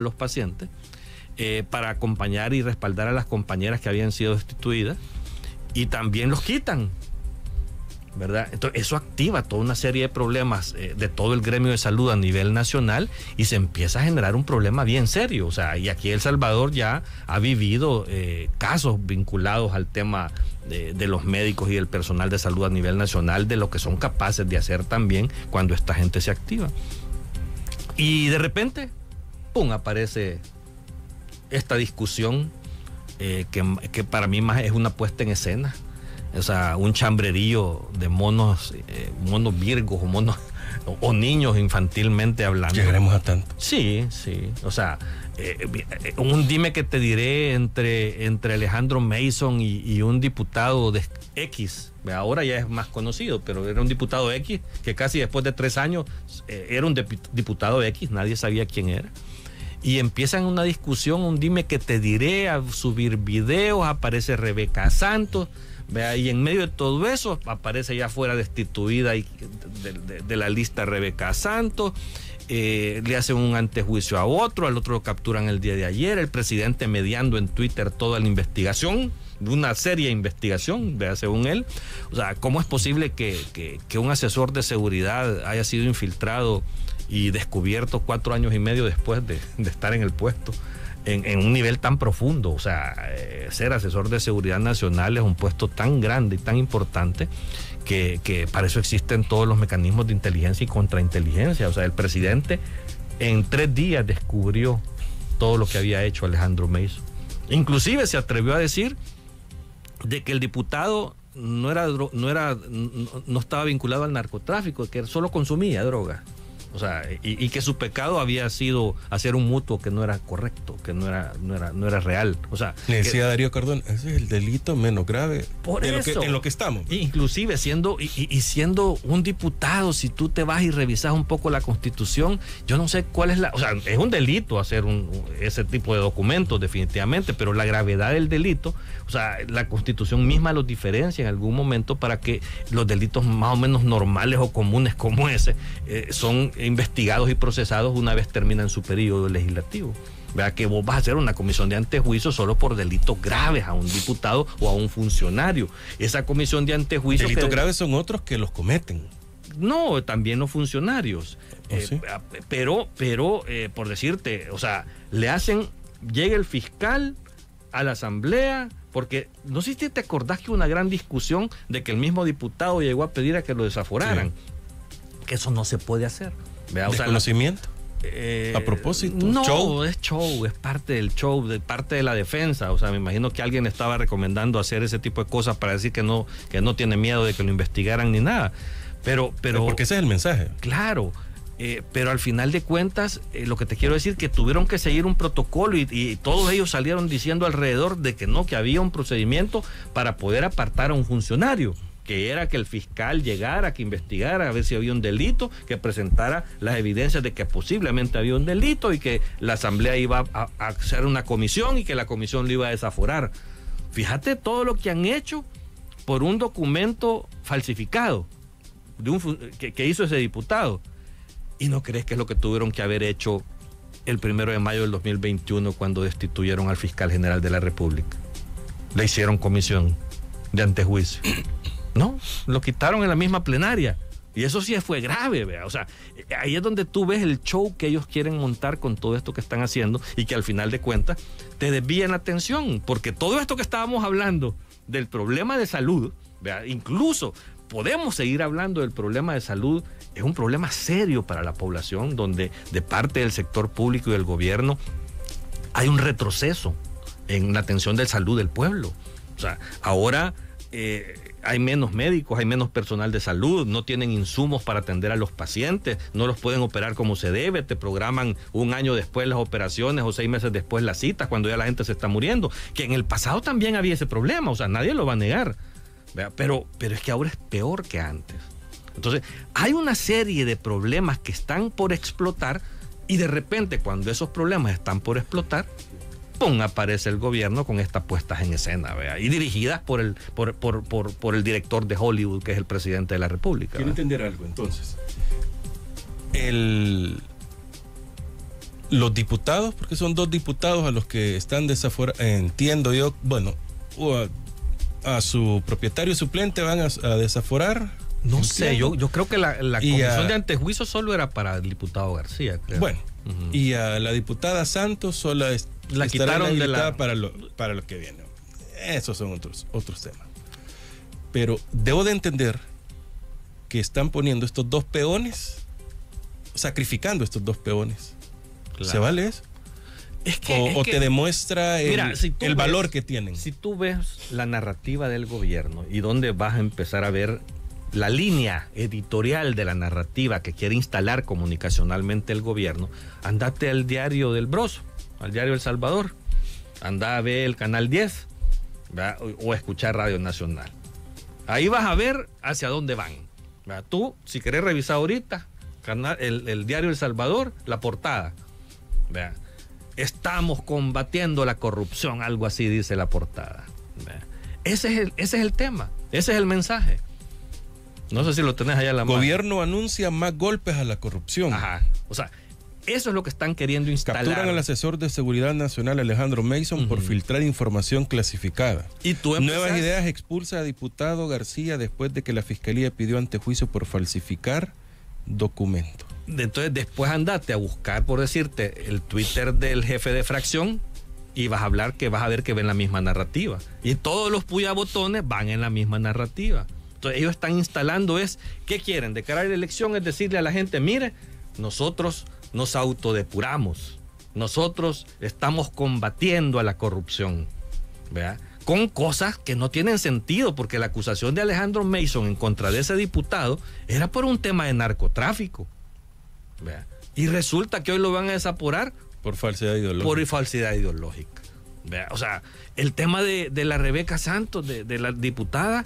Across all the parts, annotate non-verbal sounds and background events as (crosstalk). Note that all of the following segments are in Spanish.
los pacientes eh, para acompañar y respaldar a las compañeras que habían sido destituidas y también los quitan. ¿verdad? Entonces, eso activa toda una serie de problemas eh, de todo el gremio de salud a nivel nacional y se empieza a generar un problema bien serio. O sea, y aquí El Salvador ya ha vivido eh, casos vinculados al tema de, de, los médicos y del personal de salud a nivel nacional, de lo que son capaces de hacer también cuando esta gente se activa. Y de repente, ¡pum!, aparece esta discusión eh, que, que para mí más es una puesta en escena o sea, un chambrerío de monos, eh, monos virgos o monos o, niños infantilmente hablando. Llegaremos a tanto. Sí, sí. O sea, eh, un dime que te diré entre, entre Alejandro Mason y, y, un diputado de X. Ahora ya es más conocido, pero era un diputado X que casi después de tres años era un diputado X, nadie sabía quién era y empiezan una discusión, un dime que te diré, a subir videos, aparece Rebeca Santos, ¿vea? y en medio de todo eso aparece ya fuera destituida de, la lista Rebeca Santos. Eh, le hacen un antejuicio a otro, al otro lo capturan el día de ayer, el presidente mediando en Twitter toda la investigación, una seria investigación, vea, según él. O sea, ¿cómo es posible que, que un asesor de seguridad haya sido infiltrado y descubierto cuatro años y medio después de, estar en el puesto? En, un nivel tan profundo. O sea, eh, ser asesor de seguridad nacional es un puesto tan grande y tan importante que, para eso existen todos los mecanismos de inteligencia y contrainteligencia. O sea, el presidente en tres días descubrió todo lo que había hecho Alejandro Meiso. Inclusive se atrevió a decir de que el diputado no era no era no estaba vinculado al narcotráfico, que solo consumía droga. O sea, y, y, que su pecado había sido hacer un mutuo que no era correcto, que no era, no era, no era real. O sea, le decía que, Darío Cardón, ese es el delito menos grave por en, eso, lo que, en lo que estamos. Inclusive siendo, y, y, siendo un diputado, si tú te vas y revisas un poco la constitución, yo no sé cuál es la, o sea, es un delito hacer un, ese tipo de documentos, definitivamente, pero la gravedad del delito, o sea, la constitución misma los diferencia en algún momento para que los delitos más o menos normales o comunes como ese eh, son investigados y procesados una vez terminan su periodo legislativo. Vea que vos vas a hacer una comisión de antejuicio solo por delitos graves a un diputado o a un funcionario. Esa comisión de antejuicio. Delitos que... graves son otros que los cometen. No, también los funcionarios. ¿Oh, sí? eh, pero, pero, eh, por decirte, o sea, le hacen, llega el fiscal a la asamblea, porque no sé si te acordás que hubo una gran discusión de que el mismo diputado llegó a pedir a que lo desaforaran. Sí. Que eso no se puede hacer. O sea, ¿Desconocimiento? Eh, a propósito, no, show. es show, es parte del show, de parte de la defensa. O sea, me imagino que alguien estaba recomendando hacer ese tipo de cosas para decir que no, que no tiene miedo de que lo investigaran ni nada. Pero, pero. Porque ese es el mensaje. Claro. Eh, pero al final de cuentas, eh, lo que te quiero decir que tuvieron que seguir un protocolo y, y, todos ellos salieron diciendo alrededor de que no, que había un procedimiento para poder apartar a un funcionario que era que el fiscal llegara, que investigara a ver si había un delito, que presentara las evidencias de que posiblemente había un delito y que la asamblea iba a, hacer una comisión y que la comisión lo iba a desaforar. Fíjate todo lo que han hecho por un documento falsificado de un, que, que hizo ese diputado. ¿Y no crees que es lo que tuvieron que haber hecho el primero de mayo del 2021 cuando destituyeron al fiscal general de la República? Le hicieron comisión de antejuicio. No, lo quitaron en la misma plenaria. Y eso sí fue grave, vea. O sea, ahí es donde tú ves el show que ellos quieren montar con todo esto que están haciendo y que al final de cuentas te desvían la atención. Porque todo esto que estábamos hablando del problema de salud, vea, incluso podemos seguir hablando del problema de salud, es un problema serio para la población, donde de parte del sector público y del gobierno hay un retroceso en la atención de salud del pueblo. O sea, ahora eh, hay menos médicos, hay menos personal de salud, no tienen insumos para atender a los pacientes, no los pueden operar como se debe, te programan un año después las operaciones o seis meses después las citas cuando ya la gente se está muriendo, que en el pasado también había ese problema, o sea, nadie lo va a negar, pero, pero es que ahora es peor que antes. Entonces, hay una serie de problemas que están por explotar y de repente cuando esos problemas están por explotar, ¡pum! aparece el gobierno con estas puestas en escena, ¿vea? y dirigidas por el, por, por, por, por, el director de Hollywood, que es el presidente de la República. Quiero entender algo entonces. El, los diputados, porque son dos diputados a los que están desaforados, entiendo yo, bueno, a, su propietario suplente van a, desaforar. No sé, yo, yo creo que la, comisión de antejuicio solo era para el diputado García. Bueno, y a la diputada Santos solo es, la quitaron de la... para lo, para lo que viene. Esos son otros, otros temas. Pero debo de entender que están poniendo estos dos peones, sacrificando estos dos peones. ¿Se vale eso? Es que, o, te demuestra el, valor que tienen. Si tú ves la narrativa del gobierno y dónde vas a empezar a ver la línea editorial de la narrativa que quiere instalar comunicacionalmente el gobierno, andate al diario del Broso, al diario El Salvador, anda a ver el canal 10 o, o escuchar Radio Nacional. Ahí vas a ver hacia dónde van. Tú, si querés revisar ahorita, el, el diario El Salvador, la portada. Estamos combatiendo la corrupción, algo así dice la portada. Ese es, el, ese es el tema, ese es el mensaje. No sé si lo tenés allá en la mano. Gobierno anuncia más golpes a la corrupción. Ajá. O sea, eso es lo que están queriendo instalar. Capturan al asesor de seguridad nacional Alejandro Mason por filtrar información clasificada. Y tú Nuevas ideas expulsa a diputado García después de que la fiscalía pidió antejuicio por falsificar documentos. Entonces después andate a buscar, por decirte, el Twitter del jefe de fracción y vas a hablar que vas a ver que ven la misma narrativa. Y todos los puyabotones van en la misma narrativa. Entonces ellos están instalando es, ¿qué quieren? De cara a la elección es decirle a la gente, mire, nosotros nos autodepuramos. Nosotros estamos combatiendo a la corrupción. Con cosas que no tienen sentido, porque la acusación de Alejandro Mason en contra de ese diputado era por un tema de narcotráfico. Y resulta que hoy lo van a desaporar. Por falsedad ideológica. Por falsedad ideológica. O sea, el tema de, la Rebeca Santos, de, de la diputada,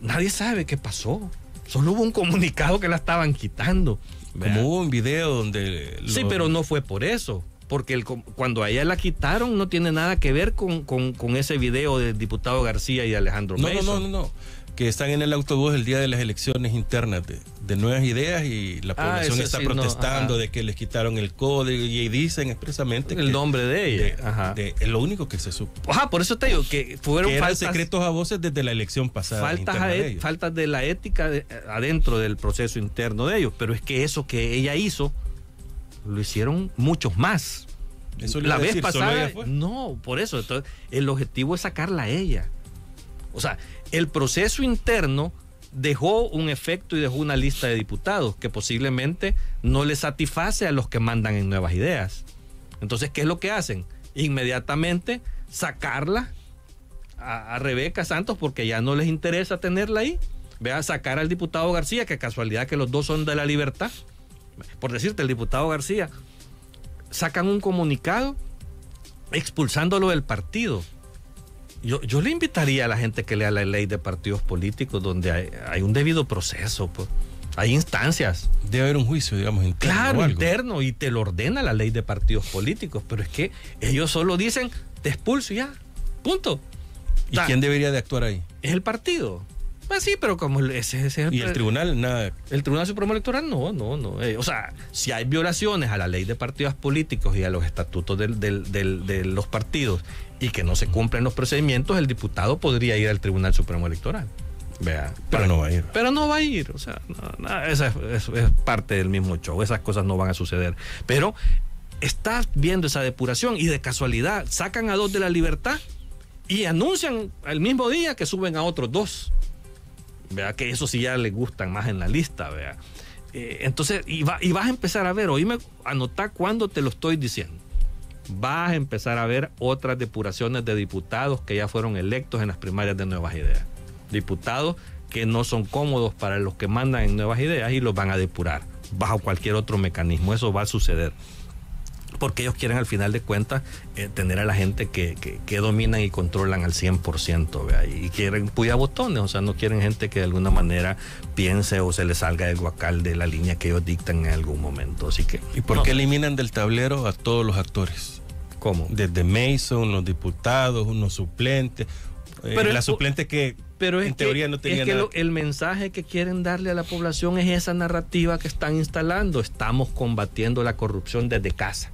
nadie sabe qué pasó. Solo hubo un comunicado que la estaban quitando. Como hubo un video donde... Sí, pero no fue por eso. Porque el, cuando a ella la quitaron no tiene nada que ver con, con, ese video del diputado García y Alejandro no, No, no, no, no que están en el autobús el día de las elecciones internas de, nuevas ideas y la ah, población está protestando de que les quitaron el código y dicen expresamente el nombre de ella. es lo único que se supo. Ajá, por eso te digo que fueron que secretos a voces desde la elección pasada. Faltas, de faltas de la ética adentro del proceso interno de ellos, pero es que eso que ella hizo lo hicieron muchos más. la vez pasada, no, por eso. Entonces, el objetivo es sacarla a ella. O sea, el proceso interno dejó un efecto y dejó una lista de diputados que posiblemente no le satisface a los que mandan en nuevas ideas. Entonces, ¿qué es lo que hacen? Inmediatamente sacarla a, Rebeca Santos porque ya no les interesa tenerla ahí. Vea, sacar al diputado García, que casualidad que los dos son de la libertad. Por decirte, el diputado García, sacan un comunicado expulsándolo del partido. Yo, yo le invitaría a la gente que lea la ley de partidos políticos donde hay, un debido proceso, pues. hay instancias. Debe haber un juicio, digamos, interno. Claro, interno, y te lo ordena la ley de partidos políticos, pero es que ellos solo dicen, te expulso ya, punto. ¿Y quién debería de actuar ahí? Es el partido. Pues sí, pero como ese, es el, ¿Y el tribunal? Nada. El Tribunal Supremo Electoral no, no, no. Eh, o sea, si hay violaciones a la ley de partidos políticos y a los estatutos de los partidos y que no se cumplen los procedimientos, el diputado podría ir al Tribunal Supremo Electoral. Vea, pero, no va a ir. Pero no va a ir. O sea, esa es, parte del mismo show. Esas cosas no van a suceder. Pero estás viendo esa depuración y de casualidad sacan a dos de la libertad y anuncian el mismo día que suben a otros dos. Vea que eso sí ya les gustan más en la lista. Vea. Eh, entonces, y, y vas a empezar a ver, oíme, anota cuando te lo estoy diciendo vas a empezar a ver otras depuraciones de diputados que ya fueron electos en las primarias de Nuevas Ideas. Diputados que no son cómodos para los que mandan en Nuevas Ideas y los van a depurar bajo cualquier otro mecanismo. Eso va a suceder porque ellos quieren al final de cuentas eh, tener a la gente que, que, dominan y controlan al 100%, ¿vea? y quieren puya botones, o sea, no quieren gente que de alguna manera piense o se le salga el guacal de la línea que ellos dictan en algún momento. Así que, ¿Y por qué eliminan del tablero a todos los actores? ¿Cómo? Desde Mason, los diputados, unos suplentes, eh, pero la suplente que pero en teoría no tenía es que el mensaje que quieren darle a la población es esa narrativa que están instalando. Estamos combatiendo la corrupción desde casa.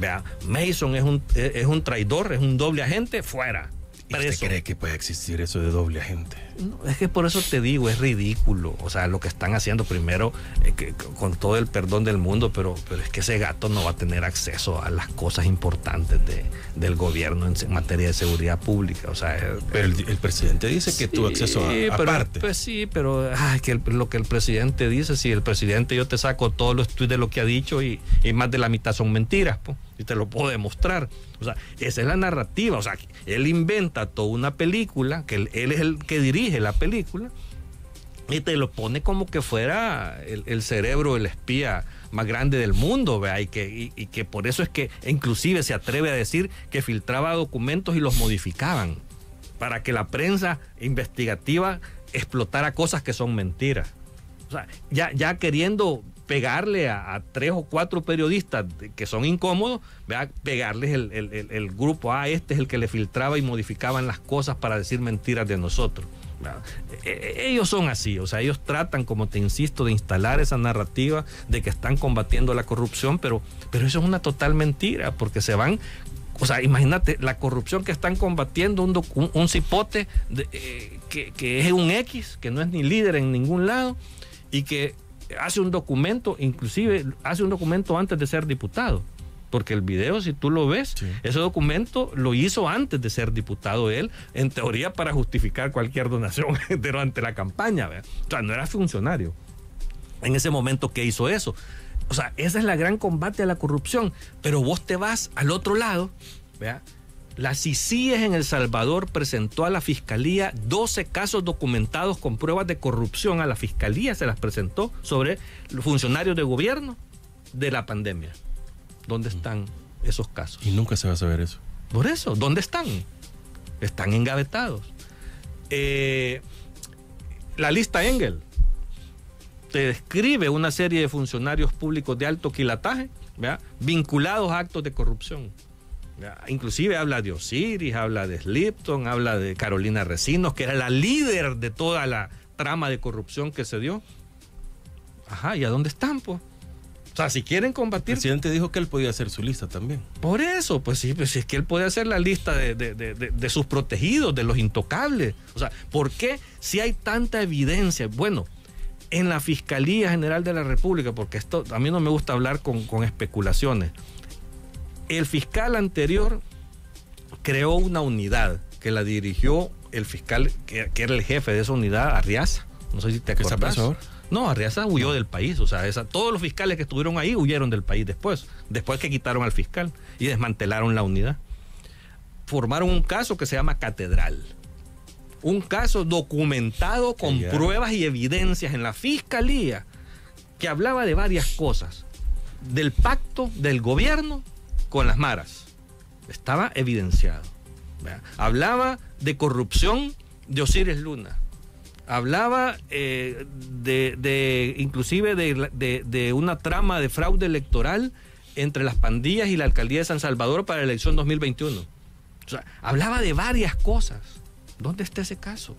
Vea, Mason es un, es un traidor, es un doble agente, fuera. ¿Y usted cree que puede existir eso de doble agente? No, es que por eso te digo, es ridículo. O sea, lo que están haciendo primero, eh, que, con todo el perdón del mundo, pero, pero es que ese gato no va a tener acceso a las cosas importantes de, del gobierno en materia de seguridad pública. O sea, eh, pero el, el presidente dice que tuvo acceso a, pero, aparte. Pues sí, pero ay, que el, lo que el presidente dice, si el presidente yo te saco todos los tweets de lo que ha dicho y, y más de la mitad son mentiras, pues, y te lo puedo demostrar. O sea, esa es la narrativa. O sea, él inventa toda una película, que él, él es el que dirige la película, y te lo pone como que fuera el, cerebro, el espía más grande del mundo, ¿vea? Y, que, y, que por eso es que inclusive se atreve a decir que filtraba documentos y los modificaban para que la prensa investigativa explotara cosas que son mentiras. O sea, ya, ya queriendo pegarle a, tres o cuatro periodistas que son incómodos, ¿vea? pegarles el, el, grupo, ah, este es el que le filtraba y modificaban las cosas para decir mentiras de nosotros. Ellos son así, o sea, ellos tratan, como te insisto, de instalar esa narrativa de que están combatiendo la corrupción, pero, pero eso es una total mentira, porque se van, o sea, imagínate la corrupción que están combatiendo, un, un, cipote eh, que, que es un X, que no es ni líder en ningún lado, y que hace un documento, inclusive hace un documento antes de ser diputado porque el video, si tú lo ves, sí. ese documento lo hizo antes de ser diputado él, en teoría para justificar cualquier donación (laughs) durante la campaña. ¿verdad? O sea, no era funcionario. En ese momento que hizo eso. O sea, esa es la gran combate a la corrupción. Pero vos te vas al otro lado, ¿verdad? La CICIES en El Salvador presentó a la fiscalía 12 casos documentados con pruebas de corrupción. A la fiscalía se las presentó sobre funcionarios de gobierno de la pandemia. ¿Dónde están esos casos? Y nunca se va a saber eso. Por eso, ¿dónde están? Están engavetados. Eh, la lista Engel te describe una serie de funcionarios públicos de alto quilataje ¿verdad? vinculados a actos de corrupción. ¿Verdad? Inclusive habla de Osiris, habla de Slipton, habla de Carolina Recinos, que era la líder de toda la trama de corrupción que se dio. Ajá, ¿y a dónde están, pues? O sea, si quieren combatir. El presidente dijo que él podía hacer su lista también. Por eso, pues sí, pues es que él puede hacer la lista de, de, de, de, sus protegidos, de los intocables. O sea, ¿por qué si hay tanta evidencia? Bueno, en la Fiscalía General de la República, porque esto a mí no me gusta hablar con, con especulaciones. El fiscal anterior creó una unidad que la dirigió el fiscal que, que era el jefe de esa unidad, Arriaza. No sé si te acuerdas. No, Arriaza huyó del país. O sea, esa, todos los fiscales que estuvieron ahí huyeron del país después. Después que quitaron al fiscal y desmantelaron la unidad. Formaron un caso que se llama Catedral. Un caso documentado con yeah. pruebas y evidencias en la fiscalía que hablaba de varias cosas. Del pacto del gobierno con las maras. Estaba evidenciado. Hablaba de corrupción de Osiris Luna hablaba eh, de, de, inclusive de, de, de, una trama de fraude electoral entre las pandillas y la alcaldía de San Salvador para la elección 2021. O sea, hablaba de varias cosas. ¿Dónde está ese caso?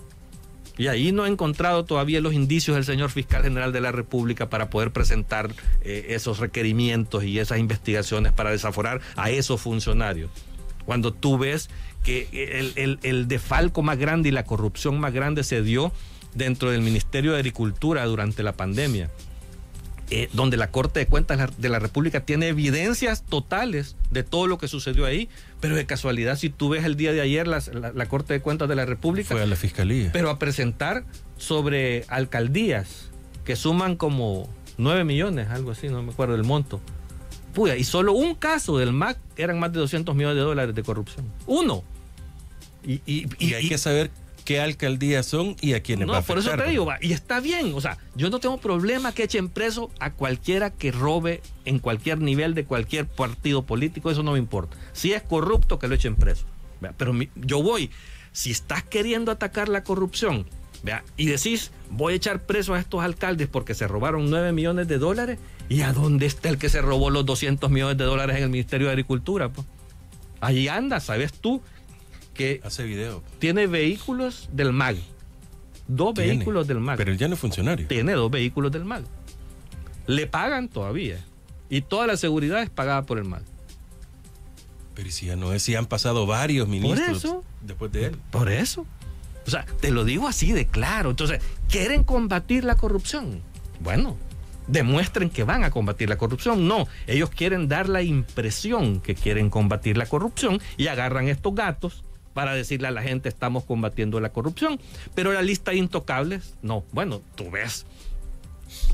Y ahí no he encontrado todavía los indicios del señor fiscal general de la República para poder presentar eh, esos requerimientos y esas investigaciones para desaforar a esos funcionarios. Cuando tú ves que el, el, el defalco más grande y la corrupción más grande se dio dentro del Ministerio de Agricultura durante la pandemia, eh, donde la Corte de Cuentas de la República tiene evidencias totales de todo lo que sucedió ahí, pero de casualidad, si tú ves el día de ayer la, la, la Corte de Cuentas de la República... Fue a la Fiscalía. Pero a presentar sobre alcaldías que suman como 9 millones, algo así, no me acuerdo del monto. Puya, y solo un caso del MAC eran más de 200 millones de dólares de corrupción. Uno. Y, y, y, y hay que saber qué alcaldías son y a quiénes no, va a por eso te digo, va, y está bien, o sea, yo no tengo problema que echen preso a cualquiera que robe en cualquier nivel de cualquier partido político, eso no me importa. Si es corrupto, que lo echen preso. ¿vea? Pero mi, yo voy, si estás queriendo atacar la corrupción, ¿vea? y decís, voy a echar preso a estos alcaldes porque se robaron 9 millones de dólares, ¿y a dónde está el que se robó los 200 millones de dólares en el Ministerio de Agricultura? Pues? Ahí anda, ¿sabes tú? Que hace video. tiene vehículos del MAG. Dos tiene, vehículos del MAG. Pero él ya no es funcionario. Tiene dos vehículos del MAG. Le pagan todavía. Y toda la seguridad es pagada por el MAG. Pero si ya no es, si han pasado varios ministros eso. después de él. Por eso. O sea, te lo digo así de claro. Entonces, ¿quieren combatir la corrupción? Bueno, demuestren que van a combatir la corrupción. No, ellos quieren dar la impresión que quieren combatir la corrupción y agarran estos gatos para decirle a la gente estamos combatiendo la corrupción. Pero la lista de intocables, no. Bueno, tú ves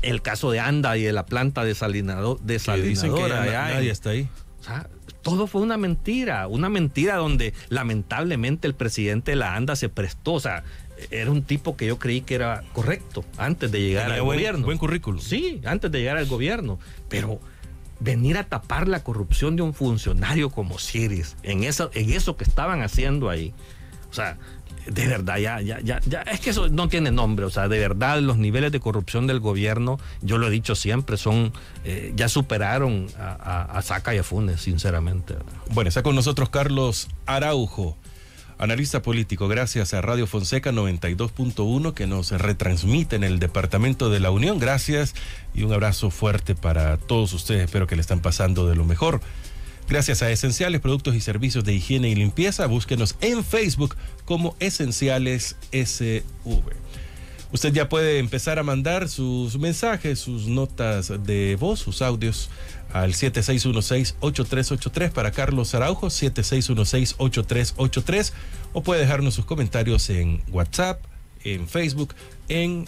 el caso de Anda y de la planta desalinado, Que dicen que desalinadora. allá nadie está ahí. o sea, todo fue una mentira, una mentira donde lamentablemente el presidente de la ANDA se prestó, o sea, era un tipo que yo creí que era correcto antes de llegar Tenía al buen, gobierno. buen currículum. Sí, antes de llegar al gobierno, pero venir a tapar la corrupción de un funcionario como Siris en eso, en eso que estaban haciendo ahí. O sea, de verdad, ya, ya, ya, ya, es que eso no tiene nombre, o sea, de verdad los niveles de corrupción del gobierno, yo lo he dicho siempre, son, eh, ya superaron a, a, a Saca y a Funes, sinceramente. Bueno, está con nosotros Carlos Araujo, analista político, gracias a Radio Fonseca 92.1 que nos retransmite en el Departamento de la Unión. Gracias y un abrazo fuerte para todos ustedes. Espero que le están pasando de lo mejor. Gracias a Esenciales Productos y Servicios de Higiene y Limpieza, búsquenos en Facebook como Esenciales SV. Usted ya puede empezar a mandar sus mensajes, sus notas de voz, sus audios al 7616-8383 para Carlos Araujo, 7616-8383 o puede dejarnos sus comentarios en WhatsApp, en Facebook, en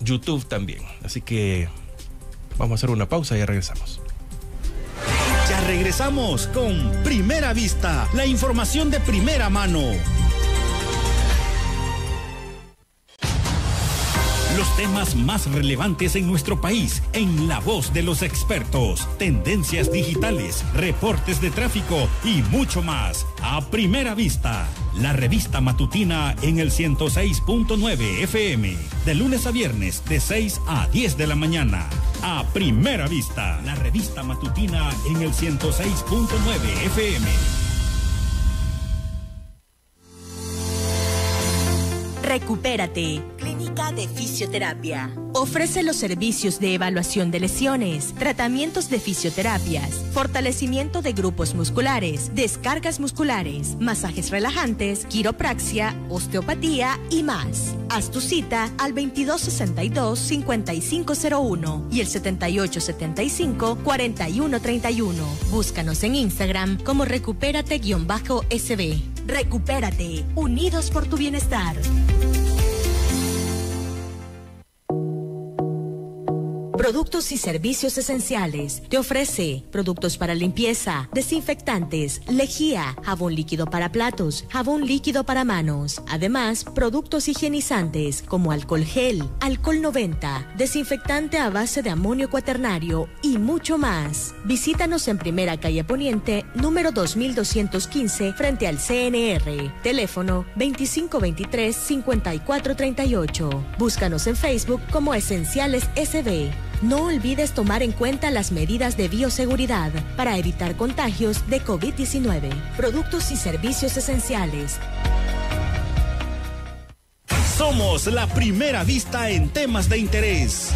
YouTube también. Así que vamos a hacer una pausa y ya regresamos. Ya regresamos con Primera Vista, la información de primera mano. Los temas más relevantes en nuestro país, en la voz de los expertos, tendencias digitales, reportes de tráfico y mucho más. A Primera Vista, la revista matutina en el 106.9 FM, de lunes a viernes de 6 a 10 de la mañana. A Primera Vista, la revista matutina en el 106.9 FM. Recupérate. Clínica de Fisioterapia. Ofrece los servicios de evaluación de lesiones, tratamientos de fisioterapias, fortalecimiento de grupos musculares, descargas musculares, masajes relajantes, quiropraxia, osteopatía y más. Haz tu cita al 2262-5501 y el 7875-4131. Búscanos en Instagram como recupérate-sb. Recupérate, unidos por tu bienestar. Productos y servicios esenciales. Te ofrece productos para limpieza, desinfectantes, lejía, jabón líquido para platos, jabón líquido para manos. Además, productos higienizantes como alcohol gel, alcohol 90, desinfectante a base de amonio cuaternario y mucho más. Visítanos en Primera Calle Poniente, número 2215, frente al CNR. Teléfono 2523-5438. Búscanos en Facebook como Esenciales SB. No olvides tomar en cuenta las medidas de bioseguridad para evitar contagios de COVID-19. Productos y servicios esenciales. Somos la primera vista en temas de interés.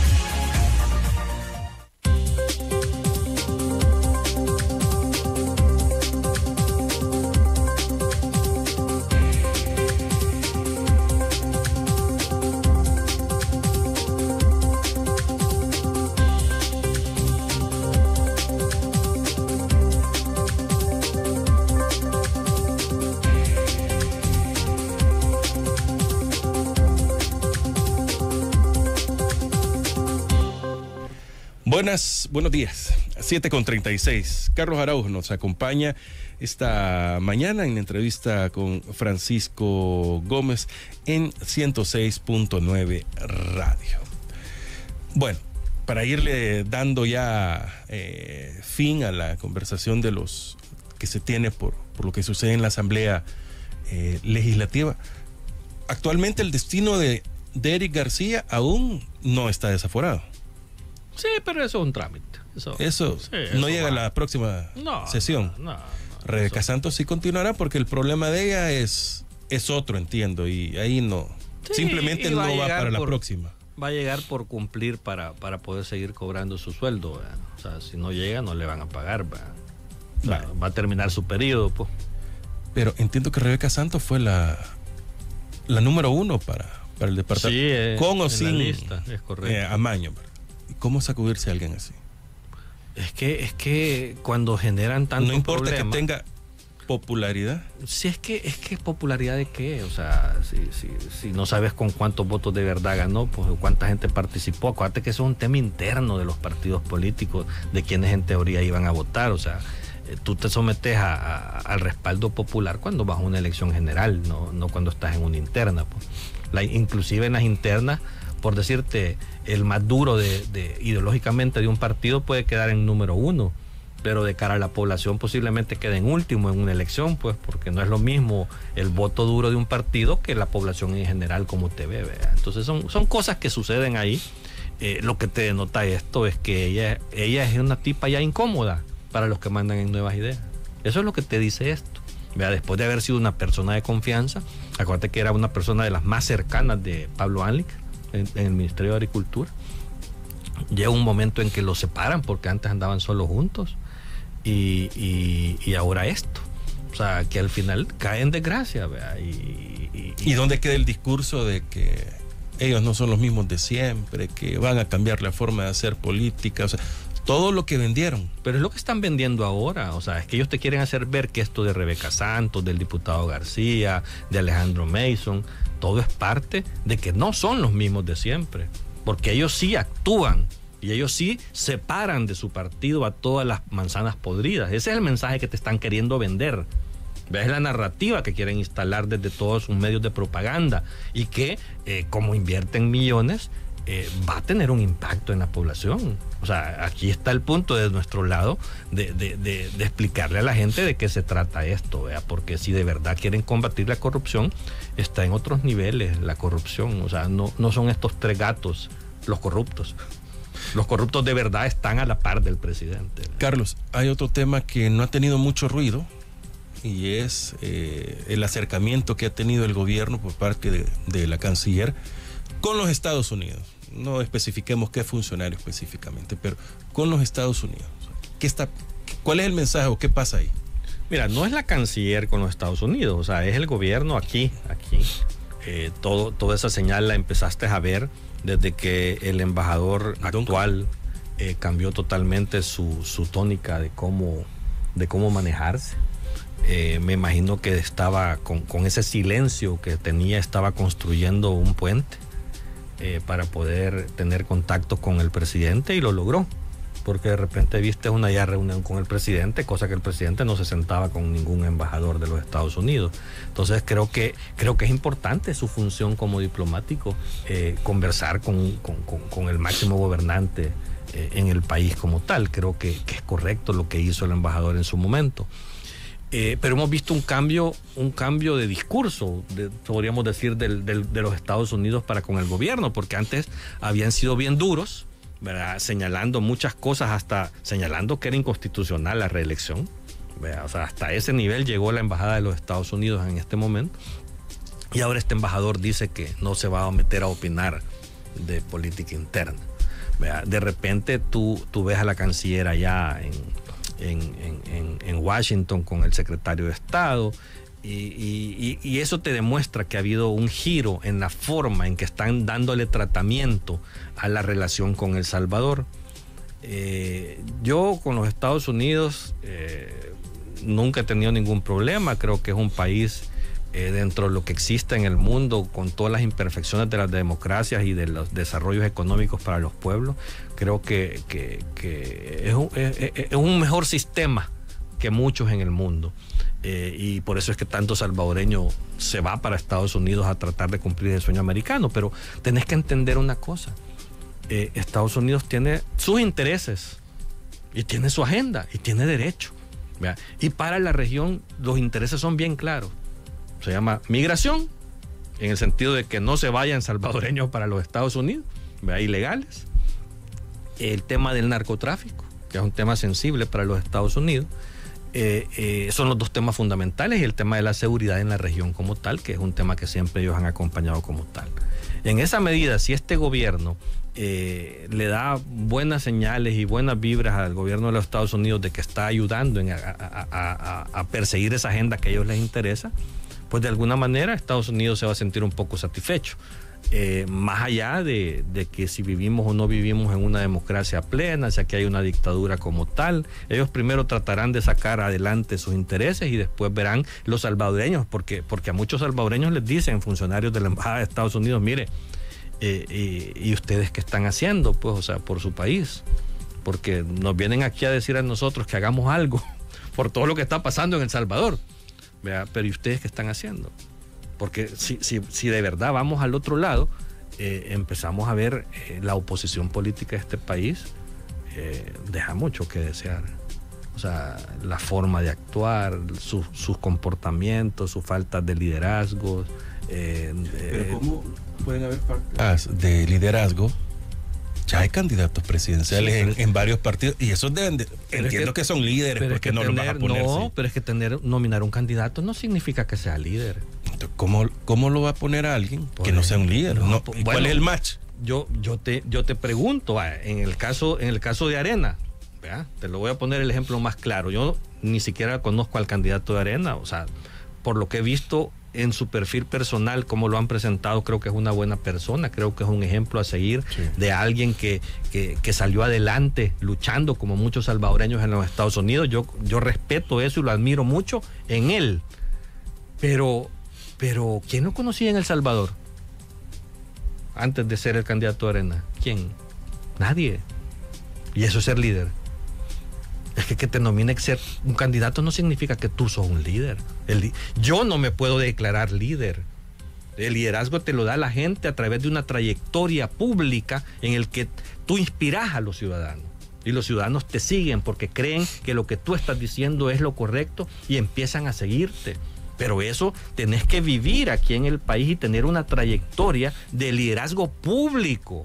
Buenos días. 7 con 36. Carlos Araujo nos acompaña esta mañana en entrevista con Francisco Gómez en 106.9 Radio. Bueno, para irle dando ya eh, fin a la conversación de los que se tiene por, por lo que sucede en la Asamblea eh, Legislativa, actualmente el destino de, de Eric García aún no está desaforado. Sí, pero eso es un trámite. Eso, Eso sí, no llega a la próxima No, sesión. No, Rebeca Santos sí continuará porque el problema de ella es, es otro, entiendo, y ahí no. Sí, Simplemente no va para la próxima. Va a llegar por cumplir para, para poder seguir cobrando su sueldo. ¿verdad? O sea, si no llega, no le van a pagar. ¿verdad? va a terminar su periodo. Pues. Pero entiendo que Rebeca Santos fue la, la número uno para, para el departamento. Sí, eh, con o sin lista, es correcto. eh, amaño. ¿Y ¿Cómo sacudirse a alguien así? Es que, es que cuando generan tanto no importa problema, que tenga popularidad. Si es que es que popularidad de qué, o sea, si, si, si no sabes con cuántos votos de verdad ganó, pues cuánta gente participó, acuérdate que eso es un tema interno de los partidos políticos, de quienes en teoría iban a votar, o sea, eh, tú te sometes a, a, al respaldo popular cuando vas a una elección general, no, no cuando estás en una interna. Pues. La, inclusive en las internas, por decirte, el más duro de, de, ideológicamente de un partido puede quedar en número uno pero de cara a la población posiblemente quede en último en una elección, pues porque no es lo mismo el voto duro de un partido que la población en general como te ve. Entonces son, son cosas que suceden ahí. Eh, lo que te denota esto es que ella, ella es una tipa ya incómoda para los que mandan en nuevas ideas. Eso es lo que te dice esto. Después de haber sido una persona de confianza, acuérdate que era una persona de las más cercanas de Pablo Anlich en, en el Ministerio de Agricultura. Llega un momento en que los separan porque antes andaban solo juntos y, y, y, ahora esto. O sea, que al final cae en desgracia. Y, y, y, dónde queda el discurso de que ellos no son los mismos de siempre, que van a cambiar la forma de hacer política? O sea, todo lo que vendieron. Pero es lo que están vendiendo ahora. O sea, es que ellos te quieren hacer ver que esto de Rebeca Santos, del diputado García, de Alejandro Mason, todo es parte de que no son los mismos de siempre. Porque ellos sí actúan y ellos sí separan de su partido a todas las manzanas podridas. Ese es el mensaje que te están queriendo vender. ¿Ves la narrativa que quieren instalar desde todos sus medios de propaganda y que, eh, como invierten millones, eh, va a tener un impacto en la población. O sea, aquí está el punto de nuestro lado de, explicarle a la gente de qué se trata esto, ¿vea? porque si de verdad quieren combatir la corrupción, está en otros niveles la corrupción. O sea, no, no son estos tres gatos los corruptos. Los corruptos de verdad están a la par del presidente. Carlos, hay otro tema que no ha tenido mucho ruido y es eh, el acercamiento que ha tenido el gobierno por parte de, la canciller con los Estados Unidos. No especifiquemos qué funcionario específicamente, pero con los Estados Unidos. ¿Qué está, ¿Cuál es el mensaje o qué pasa ahí? Mira, no es la canciller con los Estados Unidos, o sea, es el gobierno aquí, aquí. Eh, todo, toda esa señal la empezaste a ver desde que el embajador actual eh, cambió totalmente su, su, tónica de cómo, de cómo manejarse. Eh, me imagino que estaba con, con, ese silencio que tenía, estaba construyendo un puente eh, para poder tener contacto con el presidente y lo logró. Porque de repente viste una ya reunión con el presidente, cosa que el presidente no se sentaba con ningún embajador de los Estados Unidos. Entonces creo que, creo que es importante su función como diplomático, eh, conversar con, con, el máximo gobernante eh, en el país como tal. Creo que, es correcto lo que hizo el embajador en su momento. Eh, pero hemos visto un cambio, un cambio de discurso, podríamos decir, de los Estados Unidos para con el gobierno, porque antes habían sido bien duros, señalando muchas cosas, hasta señalando que era inconstitucional la reelección. ¿verdad? O hasta ese nivel llegó la embajada de los Estados Unidos en este momento. Y ahora este embajador dice que no se va a meter a opinar de política interna. De repente tú, tú ves a la canciller allá en, en, Washington con el secretario de Estado. Y, eso te demuestra que ha habido un giro en la forma en que están dándole tratamiento a la relación con El Salvador. Eh, yo con los Estados Unidos eh, nunca he tenido ningún problema, creo que es un país eh, dentro de lo que existe en el mundo, con todas las imperfecciones de las democracias y de los desarrollos económicos para los pueblos, creo que, es, un, mejor sistema que muchos en el mundo. Eh, y por eso es que tanto salvadoreño se va para Estados Unidos a tratar de cumplir el sueño americano. Pero tenés que entender una cosa. Eh, Estados Unidos tiene sus intereses y tiene su agenda y tiene derecho. Y para la región los intereses son bien claros se llama migración, en el sentido de que no se vayan salvadoreños para los Estados Unidos, ilegales. El tema del narcotráfico, que es un tema sensible para los Estados Unidos. Eh, eh, son los dos temas fundamentales y el tema de la seguridad en la región como tal, que es un tema que siempre ellos han acompañado como tal. En esa medida, si este gobierno eh, le da buenas señales y buenas vibras al gobierno de los Estados Unidos de que está ayudando a, perseguir esa agenda que a ellos les interesa, pues de alguna manera Estados Unidos se va a sentir un poco satisfecho. Eh, más allá de, que si vivimos o no vivimos en una democracia plena, sea que hay una dictadura como tal, ellos primero tratarán de sacar adelante sus intereses y después verán los salvadoreños, porque, porque a muchos salvadoreños les dicen funcionarios de la Embajada de Estados Unidos, mire, eh, y, ustedes qué están haciendo, pues, o sea, por su país. Porque nos vienen aquí a decir a nosotros que hagamos algo (laughs) por todo lo que está pasando en El Salvador. Pero ¿y ustedes qué están haciendo? Porque si, si, si de verdad vamos al otro lado, eh, empezamos a ver eh, la oposición política de este país, deja mucho que desear. O sea, la forma de actuar, sus comportamientos, su falta de liderazgo. Pero ¿cómo, pueden haber partes de liderazgo. Ya hay candidatos presidenciales en, varios partidos y esos deben de, entiendo que, son líderes porque no lo van a poner. No, pero es que tener nominar un candidato no significa que sea líder. ¿Cómo, ¿Cómo lo va a poner a alguien que no sea un líder? ¿Cuál es el match? Yo, yo te, yo te pregunto, en el caso, en el caso de Arena, te lo voy a poner el ejemplo más claro. Yo ni siquiera conozco al candidato de Arena, o sea, por lo que he visto, en su perfil personal, como lo han presentado, creo que es una buena persona, creo que es un ejemplo a seguir de alguien que, que, salió adelante luchando como muchos salvadoreños en los Estados Unidos. Yo, yo respeto eso y lo admiro mucho en él. Pero, pero, ¿quién lo conocía en El Salvador? Antes de ser el candidato a Arena. ¿Quién? Nadie. Y eso es ser líder. Es que que te nomine ser un candidato no significa que tú sos un líder. yo no me puedo declarar líder. El liderazgo te lo da la gente a través de una trayectoria pública en el que tú inspiras a los ciudadanos. Y los ciudadanos te siguen porque creen que lo que tú estás diciendo es lo correcto y empiezan a seguirte. Pero eso tenés que vivir aquí en el país y tener una trayectoria de liderazgo público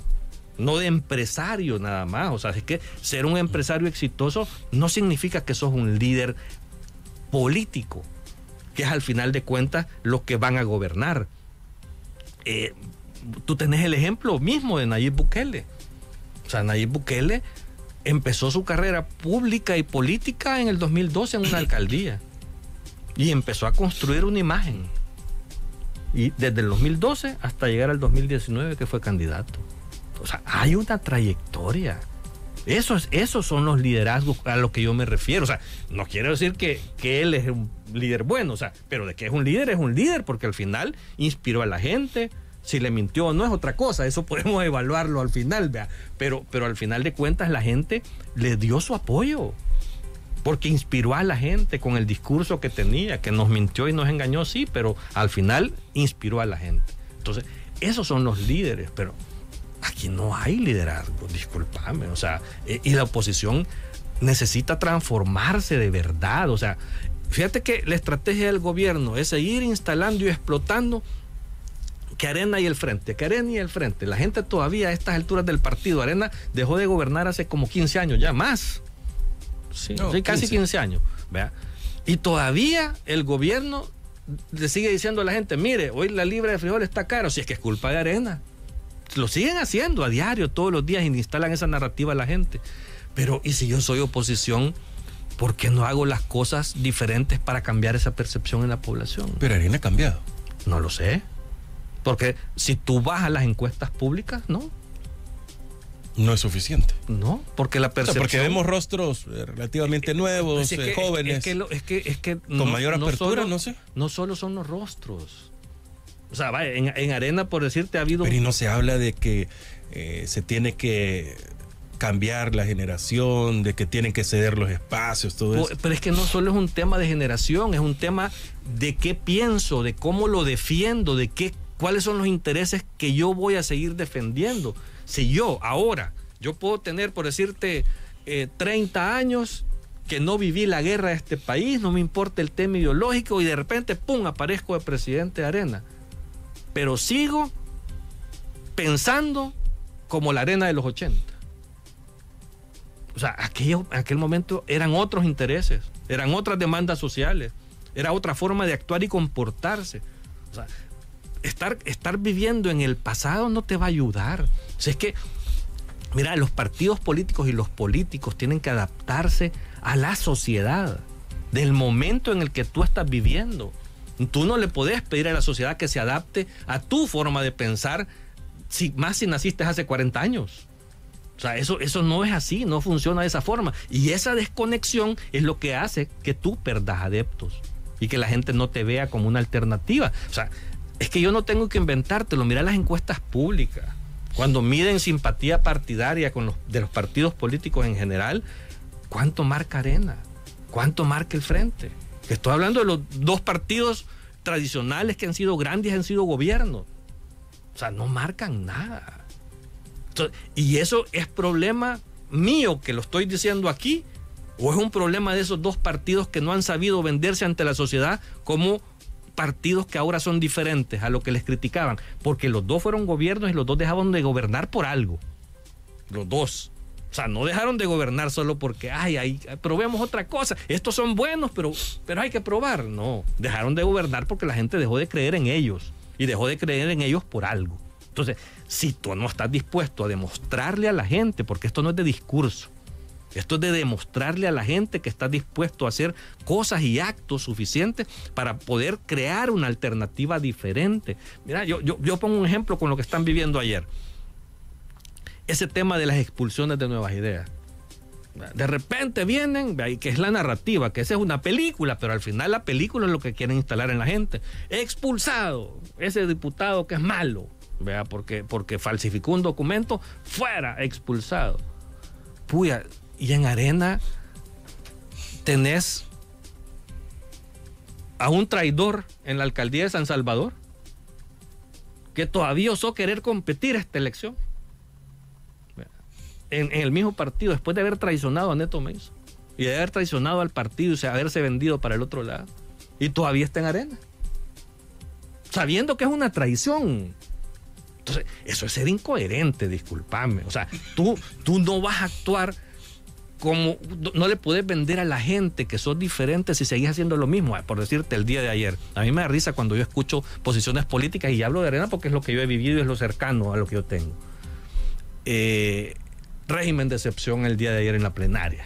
no de empresario nada más. O sea, es que ser un empresario exitoso no significa que sos un líder político, que es al final de cuentas los que van a gobernar. Eh, tú tenés el ejemplo mismo de Nayib Bukele. O sea, Nayib Bukele empezó su carrera pública y política en el 2012 en una alcaldía y empezó a construir una imagen. Y desde el 2012 hasta llegar al 2019 que fue candidato. O sea, hay una trayectoria. Esos, esos son los liderazgos a los que yo me refiero. O sea, no quiero decir que, que, él es un líder bueno, o sea, pero de que es un líder, es un líder, porque al final inspiró a la gente. Si le mintió o no es otra cosa, eso podemos evaluarlo al final, vea. Pero, pero al final de cuentas la gente le dio su apoyo, porque inspiró a la gente con el discurso que tenía, que nos mintió y nos engañó, sí, pero al final inspiró a la gente. Entonces, esos son los líderes, pero aquí no hay liderazgo, discúlpame, o sea, eh, y la oposición necesita transformarse de verdad, o sea, fíjate que la estrategia del gobierno es seguir instalando y explotando que Arena y el frente, que Arena y el frente. La gente todavía a estas alturas del partido, Arena dejó de gobernar hace como 15 años, ya más. Sí, casi 15 años. ¿vea? Y todavía el gobierno le sigue diciendo a la gente, mire, hoy la libra de frijol está caro, si es que es culpa de Arena lo siguen haciendo a diario, todos los días, y instalan esa narrativa a la gente. Pero, ¿y si yo soy oposición? ¿Por qué no hago las cosas diferentes para cambiar esa percepción en la población? Pero Arena ha cambiado. No lo sé. Porque si tú vas a las encuestas públicas, no. No es suficiente. No, porque la percepción. porque vemos rostros eh, relativamente nuevos, eh, jóvenes. Es que, es que, con mayor apertura, no sé. No solo son los rostros o sea, en, arena, por decirte, ha habido... Pero y no se habla de que eh, se tiene que cambiar la generación, de que tienen que ceder los espacios, todo eso. Pero es que no solo es un tema de generación, es un tema de qué pienso, de cómo lo defiendo, de qué, cuáles son los intereses que yo voy a seguir defendiendo. Si yo ahora, yo puedo tener, por decirte, 30 eh, años que no viví la guerra de este país, no me importa el tema ideológico y de repente, ¡pum!, aparezco de presidente de Arena pero sigo pensando como la arena de los 80. O sea, aquello, en aquel momento eran otros intereses, eran otras demandas sociales, era otra forma de actuar y comportarse. O sea, estar, estar viviendo en el pasado no te va a ayudar. Sea, es que Mira, los partidos políticos y los políticos tienen que adaptarse a la sociedad, del momento en el que tú estás viviendo. Tú no le podés pedir a la sociedad que se adapte a tu forma de pensar, si, más si naciste hace 40 años. O sea, eso, eso no es así, no funciona de esa forma. Y esa desconexión es lo que hace que tú perdas adeptos y que la gente no te vea como una alternativa. O sea, es que yo no tengo que inventártelo. Mira las encuestas públicas. Cuando miden simpatía partidaria con los, de los partidos políticos en general, ¿cuánto marca Arena? ¿Cuánto marca el Frente? Estoy hablando de los dos partidos tradicionales que han sido grandes han sido gobiernos. O sea, no marcan nada. y eso es problema mío que lo estoy diciendo aquí, o es un problema de esos dos partidos que no han sabido venderse ante la sociedad como partidos que ahora son diferentes a lo que les criticaban, porque los dos fueron gobiernos y los dos dejaban de gobernar por algo. Los dos. O sea, no dejaron de gobernar solo porque, ay, ay, probemos otra cosa. Estos son buenos, pero, pero hay que probar. No, dejaron de gobernar porque la gente dejó de creer en ellos y dejó de creer en ellos por algo. Entonces, si tú no estás dispuesto a demostrarle a la gente, porque esto no es de discurso, esto es de demostrarle a la gente que estás dispuesto a hacer cosas y actos suficientes para poder crear una alternativa diferente. Mira, yo, yo, yo pongo un ejemplo con lo que están viviendo ayer ese tema de las expulsiones de nuevas ideas. De repente vienen, que es la narrativa, que esa es una película, pero al final la película es lo que quieren instalar en la gente. Expulsado, ese diputado que es malo, ¿vea? Porque, porque falsificó un documento, fuera expulsado. Puya, y en arena tenés a un traidor en la alcaldía de San Salvador que todavía osó querer competir esta elección en, el mismo partido, después de haber traicionado a Neto Meiso y de haber traicionado al partido y haberse vendido para el otro lado, y todavía está en arena, sabiendo que es una traición. Entonces, eso es ser incoherente, discúlpame. O sea, tú, tú no vas a actuar como no le puedes vender a la gente que sos diferente si seguís haciendo lo mismo. Por decirte, el día de ayer, a mí me da risa cuando yo escucho posiciones políticas y hablo de arena porque es lo que yo he vivido y es lo cercano a lo que yo tengo. Eh, régimen de excepción el día de ayer en la plenaria.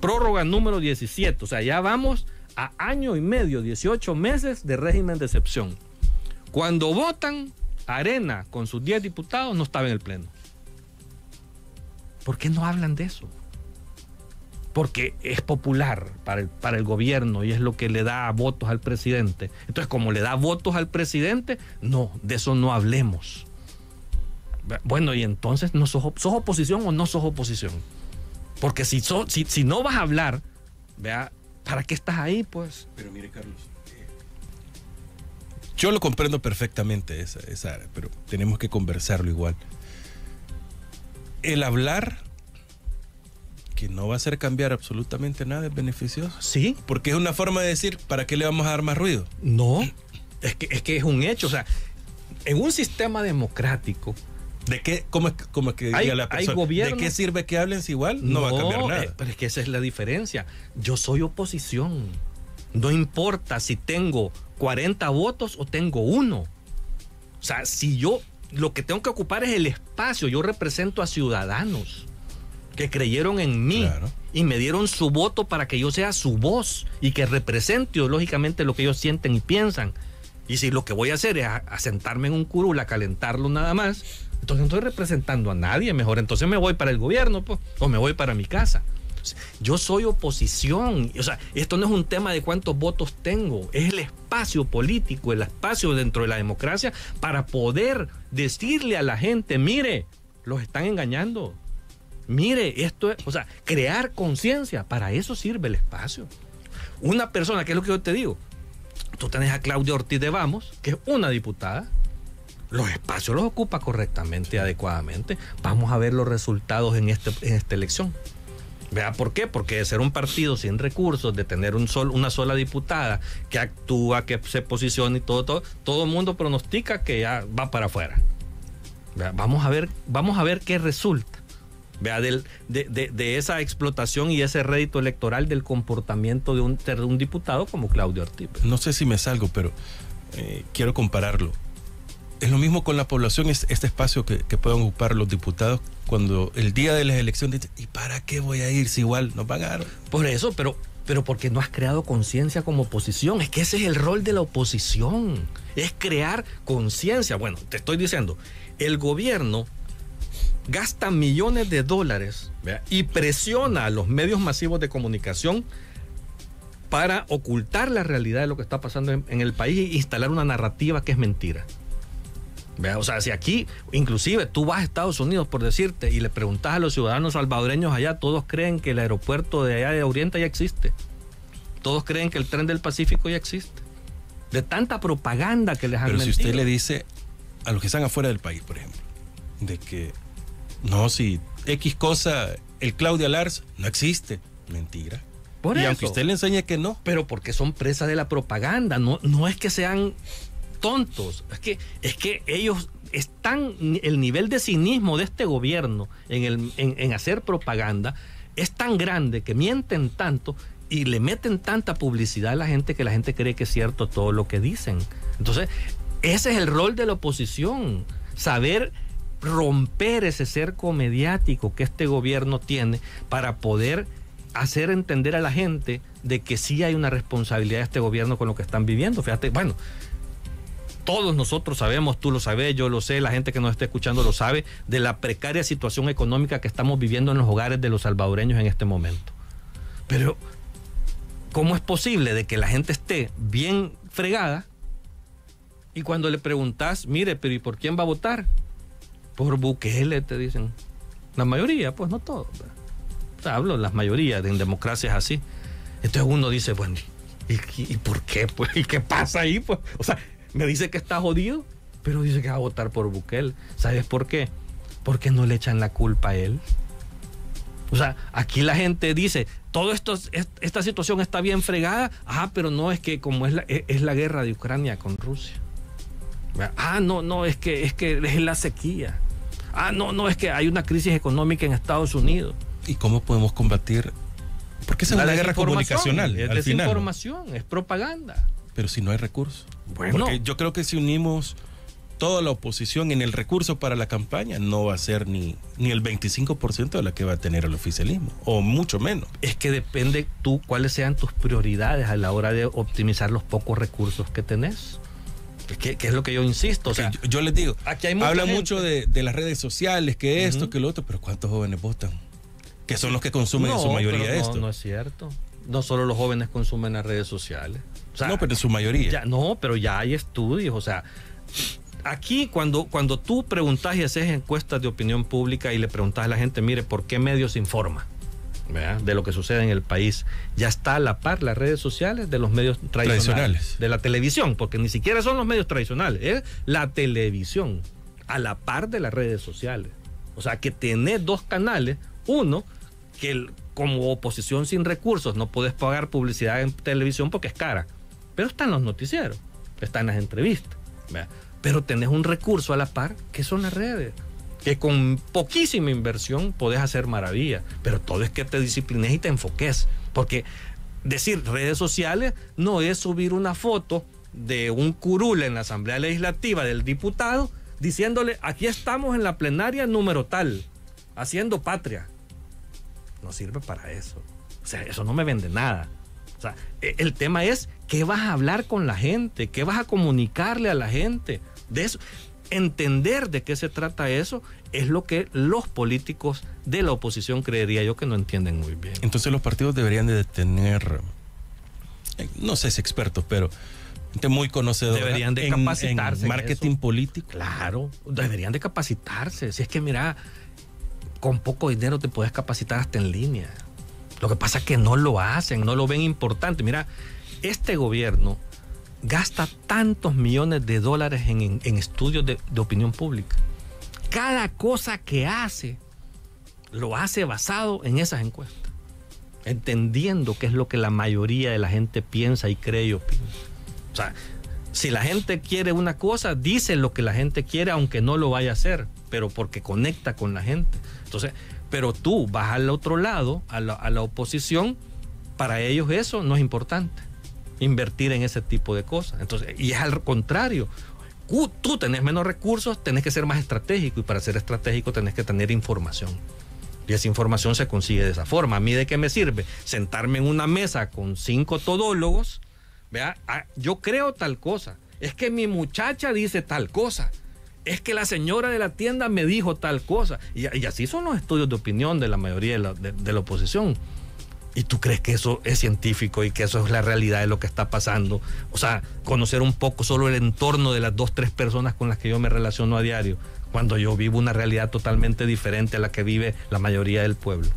prórroga número 17, o sea, ya vamos a año y medio, 18 meses de régimen de excepción. Cuando votan, Arena con sus 10 diputados no estaba en el Pleno. ¿Por qué no hablan de eso? Porque es popular para el, para el gobierno y es lo que le da votos al presidente. Entonces, como le da votos al presidente, no, de eso no hablemos. Bueno, y entonces, ¿no sos, oposición o no sos oposición? Porque si, si, no vas a hablar, vea, ¿para qué estás ahí, pues? Pero mire, Carlos, eh, yo lo comprendo perfectamente, esa, esa, pero tenemos que conversarlo igual. El hablar que no va a hacer cambiar absolutamente nada es beneficioso. Sí. Porque es una forma de decir, ¿para qué le vamos a dar más ruido? No, es que es, que es un hecho. O sea, en un sistema democrático, ¿De qué, cómo, cómo que diga la persona? ¿De qué sirve que hablen si igual? No, va a cambiar nada. Eh, pero es que esa es la diferencia. Yo soy oposición. No importa si tengo 40 votos o tengo uno. O sea, si yo lo que tengo que ocupar es el espacio, yo represento a ciudadanos que creyeron en mí y me dieron su voto para que yo sea su voz y que represente ideológicamente lo que ellos sienten y piensan. Y si lo que voy a hacer es a, sentarme en un curul a calentarlo nada más, entonces no estoy representando a nadie, mejor entonces me voy para el gobierno pues, o me voy para mi casa. Yo soy oposición, o sea, esto no es un tema de cuántos votos tengo, es el espacio político, el espacio dentro de la democracia para poder decirle a la gente, mire, los están engañando. Mire, esto es, o sea, crear conciencia, para eso sirve el espacio. Una persona, que es lo que yo te digo, tú tenés a Claudia Ortiz de Vamos, que es una diputada, los espacios los ocupa correctamente y adecuadamente. Vamos a ver los resultados en, este, en esta elección. ¿Vea por qué? Porque de ser un partido sin recursos, de tener un sol, una sola diputada que actúa, que se posiciona y todo, todo, todo el mundo pronostica que ya va para afuera. Vamos a ver, vamos a ver qué resulta. Vea, del, de, de, esa explotación y ese rédito electoral del comportamiento de un, de un diputado como Claudio Ortiz. No sé si me salgo, pero eh, quiero compararlo es lo mismo con la población, es este espacio que, pueden ocupar los diputados cuando el día de las elecciones dicen, ¿y para qué voy a ir si igual a dar? Por eso, pero, pero porque no has creado conciencia como oposición. Es que ese es el rol de la oposición. Es crear conciencia. Bueno, te estoy diciendo, el gobierno gasta millones de dólares y presiona a los medios masivos de comunicación para ocultar la realidad de lo que está pasando en, en el país e instalar una narrativa que es mentira. O sea, si aquí, inclusive tú vas a Estados Unidos por decirte y le preguntas a los ciudadanos salvadoreños allá, todos creen que el aeropuerto de allá de Oriente ya existe. Todos creen que el tren del Pacífico ya existe. De tanta propaganda que les han Pero si usted le dice a los que están afuera del país, por ejemplo, de que no, si X cosa, el Claudia Lars no existe, mentira. Por y eso. aunque usted le enseñe que no, Pero porque son presas de la propaganda, no, no es que sean tontos, es que, es que ellos están, el nivel de cinismo de este gobierno en, el, en, en hacer propaganda es tan grande que mienten tanto y le meten tanta publicidad a la gente que la gente cree que es cierto todo lo que dicen. Entonces, ese es el rol de la oposición, saber romper ese cerco mediático que este gobierno tiene para poder hacer entender a la gente de que sí hay una responsabilidad de este gobierno con lo que están viviendo. Fíjate, bueno, todos nosotros sabemos, tú lo sabes, yo lo sé, la gente que nos está escuchando lo sabe, de la precaria situación económica que estamos viviendo en los hogares de los salvadoreños en este momento. Pero, ¿cómo es posible de que la gente esté bien fregada y cuando le preguntas, mire, pero ¿y por quién va a votar? Por Bukele, te dicen. La mayoría, pues no todos. hablo las mayorías, en democracias así. Entonces uno dice, bueno, ¿y, y, y por qué? Pues, ¿Y qué pasa ahí? Pues, o sea, me dice que está jodido, pero dice que va a votar por Bukele. ¿Sabes por qué? Porque no le echan la culpa a él. O sea, aquí la gente dice, todo esto, es- esta situación está bien fregada. Ah, pero no es que como es la, es es la guerra de Ucrania con Rusia. Ah, no, no, es que es que es la sequía. Ah, no, no, es que hay una crisis económica en Estados Unidos. ¿y cómo podemos combatir? Porque es una guerra comunicacional Es al final. ¿no? desinformación, es propaganda. Pero si no hay recursos. Bueno. Porque yo creo que si unimos toda la oposición en el recurso para la campaña, no va a ser ni, ni el 25% de la que va a tener el oficialismo, o mucho menos. Es que depende tú cuáles sean tus prioridades a la hora de optimizar los pocos recursos que tenés. Que, que es lo que yo insisto. O sea, yo, yo les digo, aquí hay mucha habla gente- mucho de, de las redes sociales, que esto, que lo otro, pero ¿cuántos jóvenes votan? Que son los que consumen en No, su mayoría pero no, esto. No es cierto. No solo los jóvenes consumen las redes sociales. O sea, no, pero en su mayoría. Ya, no, pero ya hay estudios, o sea, aquí cuando, cuando tú preguntas y haces encuestas de opinión pública y le preguntas a la gente, mire, ¿por qué medios se informa? ¿verdad? de lo que sucede en el país. Ya está a la par las redes sociales de los medios tradicionales, Tradicionales. de la televisión, porque ni siquiera son los medios tradicionales, es la televisión, a la par de las redes sociales. O sea, que tenés dos canales, uno, que el- como oposición sin recursos no puedes pagar publicidad en televisión porque es cara, pero está en los noticieros, está en las entrevistas, pero tenés un recurso a la par que son las redes que con poquísima inversión podés hacer maravillas, pero todo es que te disciplines y te enfoques, porque decir redes sociales no es subir una foto de un curul en la Asamblea Legislativa del diputado diciéndole, aquí estamos en la plenaria número tal, haciendo patria. No sirve para eso. O sea, eso no me vende nada. O sea, e- el tema es qué vas a hablar con la gente, qué vas a comunicarle a la gente. De eso, entender de qué se trata eso es lo que los políticos de la oposición creería yo que no entienden muy bien. Entonces los partidos deberían de tener, eh, no sé si expertos, pero gente muy conocedora Deberían de en- capacitarse en marketing político. Claro, deberían de capacitarse. Si es que mira, con poco dinero te puedes capacitar hasta en línea. Lo que pasa es que no lo hacen, no lo ven importante. Mira, este gobierno gasta tantos millones de dólares en, estudios de, de opinión pública. Cada cosa que hace, lo hace basado en esas encuestas. Entendiendo qué es lo que la mayoría de la gente piensa y cree y opina. O sea, si la gente quiere una cosa, dice lo que la gente quiere, aunque no lo vaya a hacer, pero porque conecta con la gente. Entonces, pero tú vas al otro lado, a la, a la oposición, para ellos eso no es importante, invertir en ese tipo de cosas. Entonces, y es al contrario. tú tenés menos recursos, tenés que ser más estratégico y para ser estratégico tenés que tener información. Y esa información se consigue de esa forma. ¿A mí de qué me sirve? Sentarme en una mesa con cinco todólogos. Vea, ah, yo creo tal cosa. Es que mi muchacha dice tal cosa. Es que la señora de la tienda me dijo tal cosa. Y, así son los estudios de opinión de la mayoría de la oposición. ¿Y tú crees que eso es científico y que eso es la realidad de lo que está pasando? O sea, conocer un poco solo el entorno de las dos, tres personas con las que yo me relaciono a diario, cuando yo vivo una realidad totalmente diferente a la que vive la mayoría del pueblo.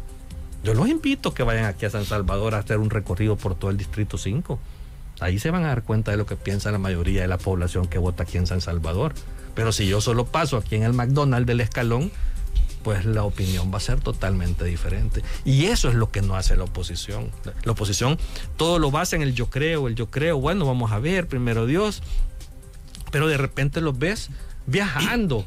Yo los invito a que vayan aquí a San Salvador a hacer un recorrido por todo el Distrito 5. Ahí se van a dar cuenta de lo que piensa la mayoría de la población que vota aquí en San Salvador. Pero si yo solo paso aquí en el McDonald's del Escalón, pues la opinión va a ser totalmente diferente. Y eso es lo que no hace la oposición. La oposición todo lo basa en el yo creo, el yo creo, bueno, vamos a ver, primero Dios, pero de repente los ves viajando.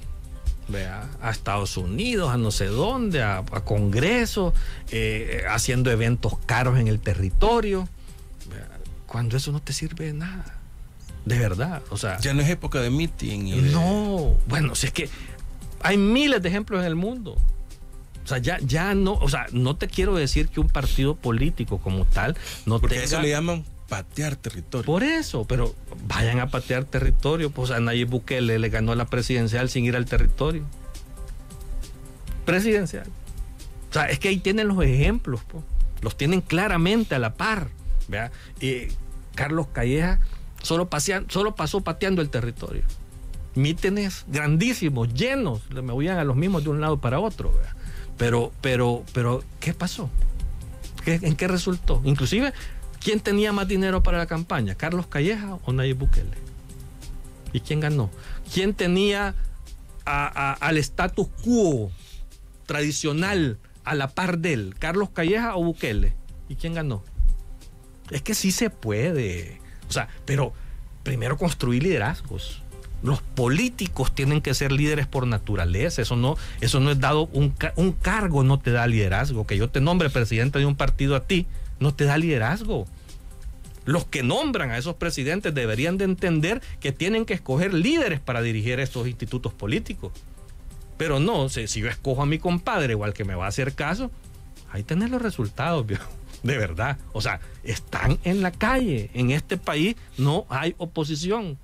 a Estados Unidos, a no sé dónde, a, Congreso, eh, haciendo eventos caros en el territorio, cuando eso no te sirve de nada. De verdad, o sea. Ya no es época de meeting. No, bueno, si es que hay miles de ejemplos en el mundo. O sea, ya, ya no, o sea, no te quiero decir que un partido político como tal no Porque eso le llaman patear territorio. Por eso, pero vayan a patear territorio. Pues a Nayib Bukele le ganó la presidencial sin ir al territorio. Presidencial. O sea, es que ahí tienen los ejemplos, los tienen claramente a la par. ¿vea? Y Carlos Calleja solo, solo pasó pateando el territorio mítenes grandísimos, llenos, me movían a los mismos de un lado para otro. Pero, pero, pero, ¿qué pasó? ¿En qué resultó? Inclusive, ¿quién tenía más dinero para la campaña? ¿Carlos Calleja o Nayib Bukele? ¿Y quién ganó? ¿Quién tenía al status quo tradicional a la par de él? ¿Carlos Calleja o Bukele? ¿Y quién ganó? Es que sí se puede. O sea, pero primero construir liderazgos los políticos tienen que ser líderes por naturaleza. Eso no, eso no es dado, un, un cargo no te da liderazgo. Que yo te nombre presidente de un partido a ti, no te da liderazgo. Los que nombran a esos presidentes deberían de entender que tienen que escoger líderes para dirigir estos institutos políticos. Pero no, si, yo escojo a mi compadre o al que me va a hacer caso, ahí tenés los resultados, de verdad. O sea, están en la calle. En este país no hay oposición.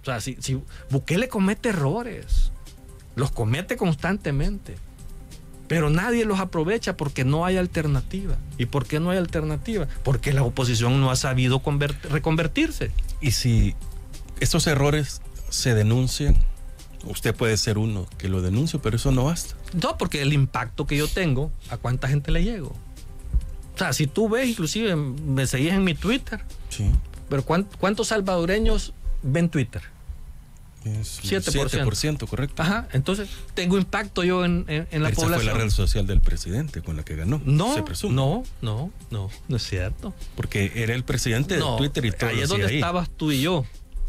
O sea, si, si Bukele comete errores, los comete constantemente, pero nadie los aprovecha porque no hay alternativa. ¿Y por qué no hay alternativa? Porque la oposición no ha sabido reconvertirse. Y si estos errores se denuncian, usted puede ser uno que lo denuncie, pero eso no basta. No, porque el impacto que yo tengo, ¿a cuánta gente le llego? O sea, si tú ves, inclusive me seguís en mi Twitter, sí. pero ¿cuántos salvadoreños ven Twitter? 7%. correcto. Ajá, entonces tengo impacto yo en, en, la población. fue la red social del presidente con la que ganó. No, no, no, no, no es cierto. Porque era el presidente de Twitter y todo. Ahí es donde estabas tú y yo.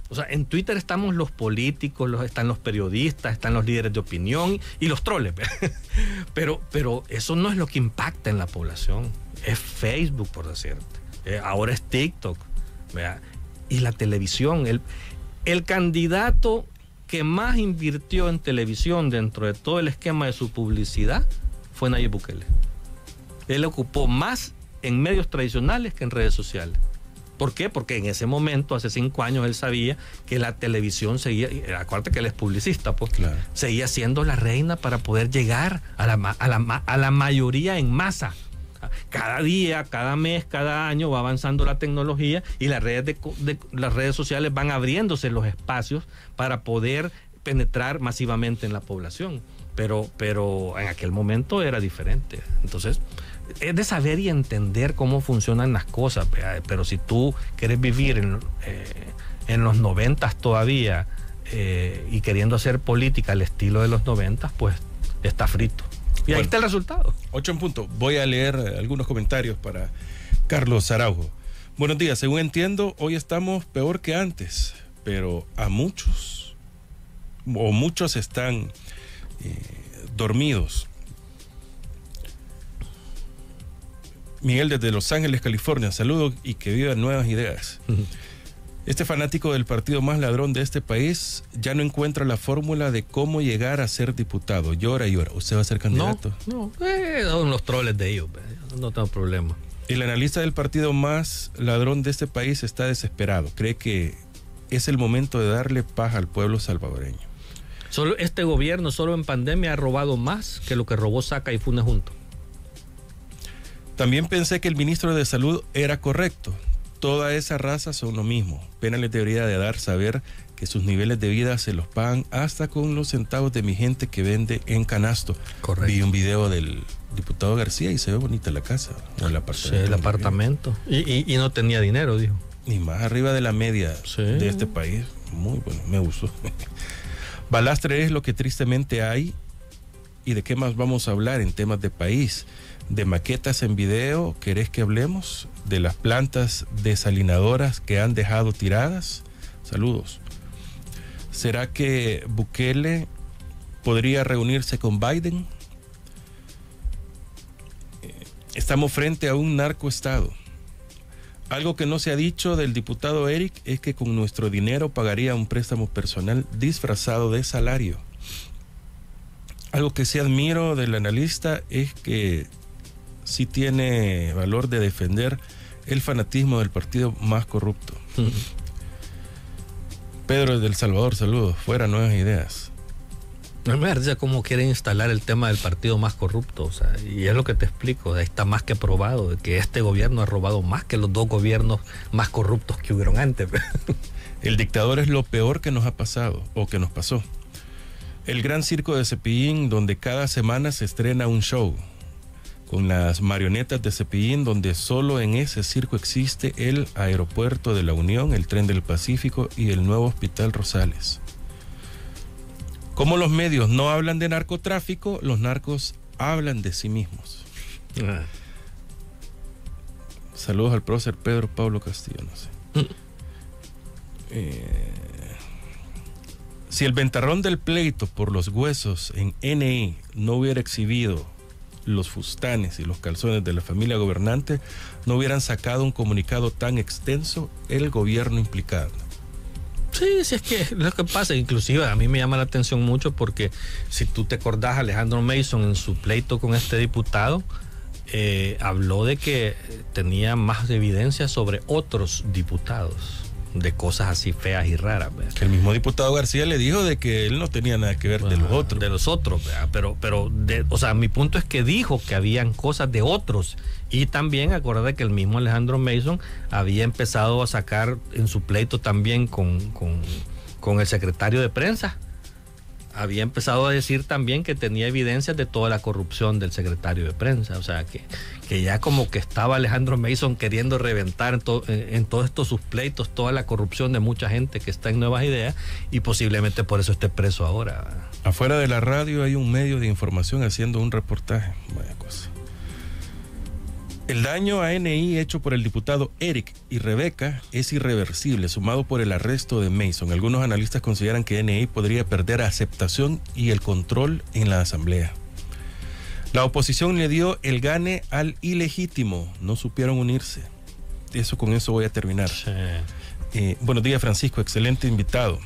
O sea, en Twitter estamos los políticos, los, están los periodistas, están los líderes de opinión y los troles. (laughs) Pero, pero eso no es lo que impacta en la población. Es Facebook, por decirte. Eh, ahora es TikTok. Y la televisión. El, el candidato que más invirtió en televisión dentro de todo el esquema de su publicidad fue Nayib Bukele. Él ocupó más en medios tradicionales que en redes sociales. ¿Por qué? Porque en ese momento, hace cinco años, él sabía que la televisión seguía, acuérdate que él es publicista, pues, seguía siendo la reina para poder llegar a la, a la mayoría en masa cada día, cada mes, cada año va avanzando la tecnología y las redes, de, las redes sociales van abriéndose los espacios para poder penetrar masivamente en la población. Pero, pero en aquel momento era diferente. Entonces, es de saber y entender cómo funcionan las cosas. Pero si tú quieres vivir en, eh, en los noventas todavía eh, y queriendo hacer política al estilo de los noventas, pues está frito. Y ahí está el resultado. Ocho en punto. Voy a leer eh, algunos comentarios para Carlos Araujo. Buenos días. Según entiendo, hoy estamos peor que antes, pero a muchos, o muchos están eh, dormidos. Miguel desde Los Ángeles, California. Saludos y que vivan nuevas ideas. Este fanático del partido más ladrón de este país ya no encuentra la fórmula de cómo llegar a ser diputado. Llora y llora. ¿Usted va a ser candidato? No, no. Eh, son los troles de ellos. No tengo problema. El analista del partido más ladrón de este país está desesperado. Cree que es el momento de darle paz al pueblo salvadoreño. Solo este gobierno, solo en pandemia, ha robado más que lo que robó Saca y Funes juntos. También pensé que el ministro de Salud era correcto. Toda esa raza son lo mismo. Pena les debería de dar saber que sus niveles de vida se los pagan hasta con los centavos de mi gente que vende en canasto. Correcto. Vi un video del diputado García y se ve bonita la casa o el apartamento. Sí, el apartamento. Y, y, y, no tenía dinero, dijo. Ni más arriba de la media Sí. de este país. Muy bueno, me gustó. (laughs) Balastre es lo que tristemente hay. ¿Y de qué más vamos a hablar en temas de país? De maquetas en video, ¿querés que hablemos? De las plantas desalinadoras que han dejado tiradas. Saludos. ¿Será que Bukele podría reunirse con Biden? Estamos frente a un narcoestado. Algo que no se ha dicho del diputado Eric es que con nuestro dinero pagaría un préstamo personal disfrazado de salario. Algo que sí admiro del analista es que sí tiene valor de defender el fanatismo del partido más corrupto. Pedro del Salvador, saludos. Fuera nuevas ideas. No me parece cómo quieren instalar el tema del partido más corrupto. O sea, y es lo que te explico. Está más que probado que este gobierno ha robado más que los dos gobiernos más corruptos que hubieron antes. (laughs) El dictador es lo peor que nos ha pasado o que nos pasó. El gran circo de Cepillín, donde cada semana se estrena un show. Con las marionetas de Cepillín, donde solo en ese circo existe el aeropuerto de la Unión, el tren del Pacífico y el nuevo Hospital Rosales. Como los medios no hablan de narcotráfico, los narcos hablan de sí mismos. Saludos al prócer Pedro Pablo Castillo, no sé. Eh, si el ventarrón del pleito por los huesos en NI no hubiera exhibido los fustanes y los calzones de la familia gobernante, no hubieran sacado un comunicado tan extenso el gobierno implicado. Sí, sí, es que lo que pasa, inclusive a mí me llama la atención mucho porque si tú te acordás, Alejandro Mason en su pleito con este diputado, eh, habló de que tenía más evidencia sobre otros diputados, de cosas así feas y raras. el mismo diputado García le dijo de que él no tenía nada que ver de los otros. De los otros, ¿verdad? pero, pero de, o sea, mi punto es que dijo que habían cosas de otros. Y también acordate que el mismo Alejandro Mason había empezado a sacar en su pleito también con, con, con el secretario de prensa. Había empezado a decir también que tenía evidencias de toda la corrupción del secretario de prensa. O sea, que, que ya como que estaba Alejandro Mason queriendo reventar en, to, en, en todos estos sus pleitos toda la corrupción de mucha gente que está en Nuevas Ideas y posiblemente por eso esté preso ahora. Afuera de la radio hay un medio de información haciendo un reportaje. Vaya cosa. El daño a NI hecho por el diputado Eric y Rebeca es irreversible, sumado por el arresto de Mason. Algunos analistas consideran que NI podría perder aceptación y el control en la Asamblea. La oposición le dio el gane al ilegítimo, no supieron unirse. Eso con eso voy a terminar. Sí. Eh, buenos días Francisco, excelente invitado.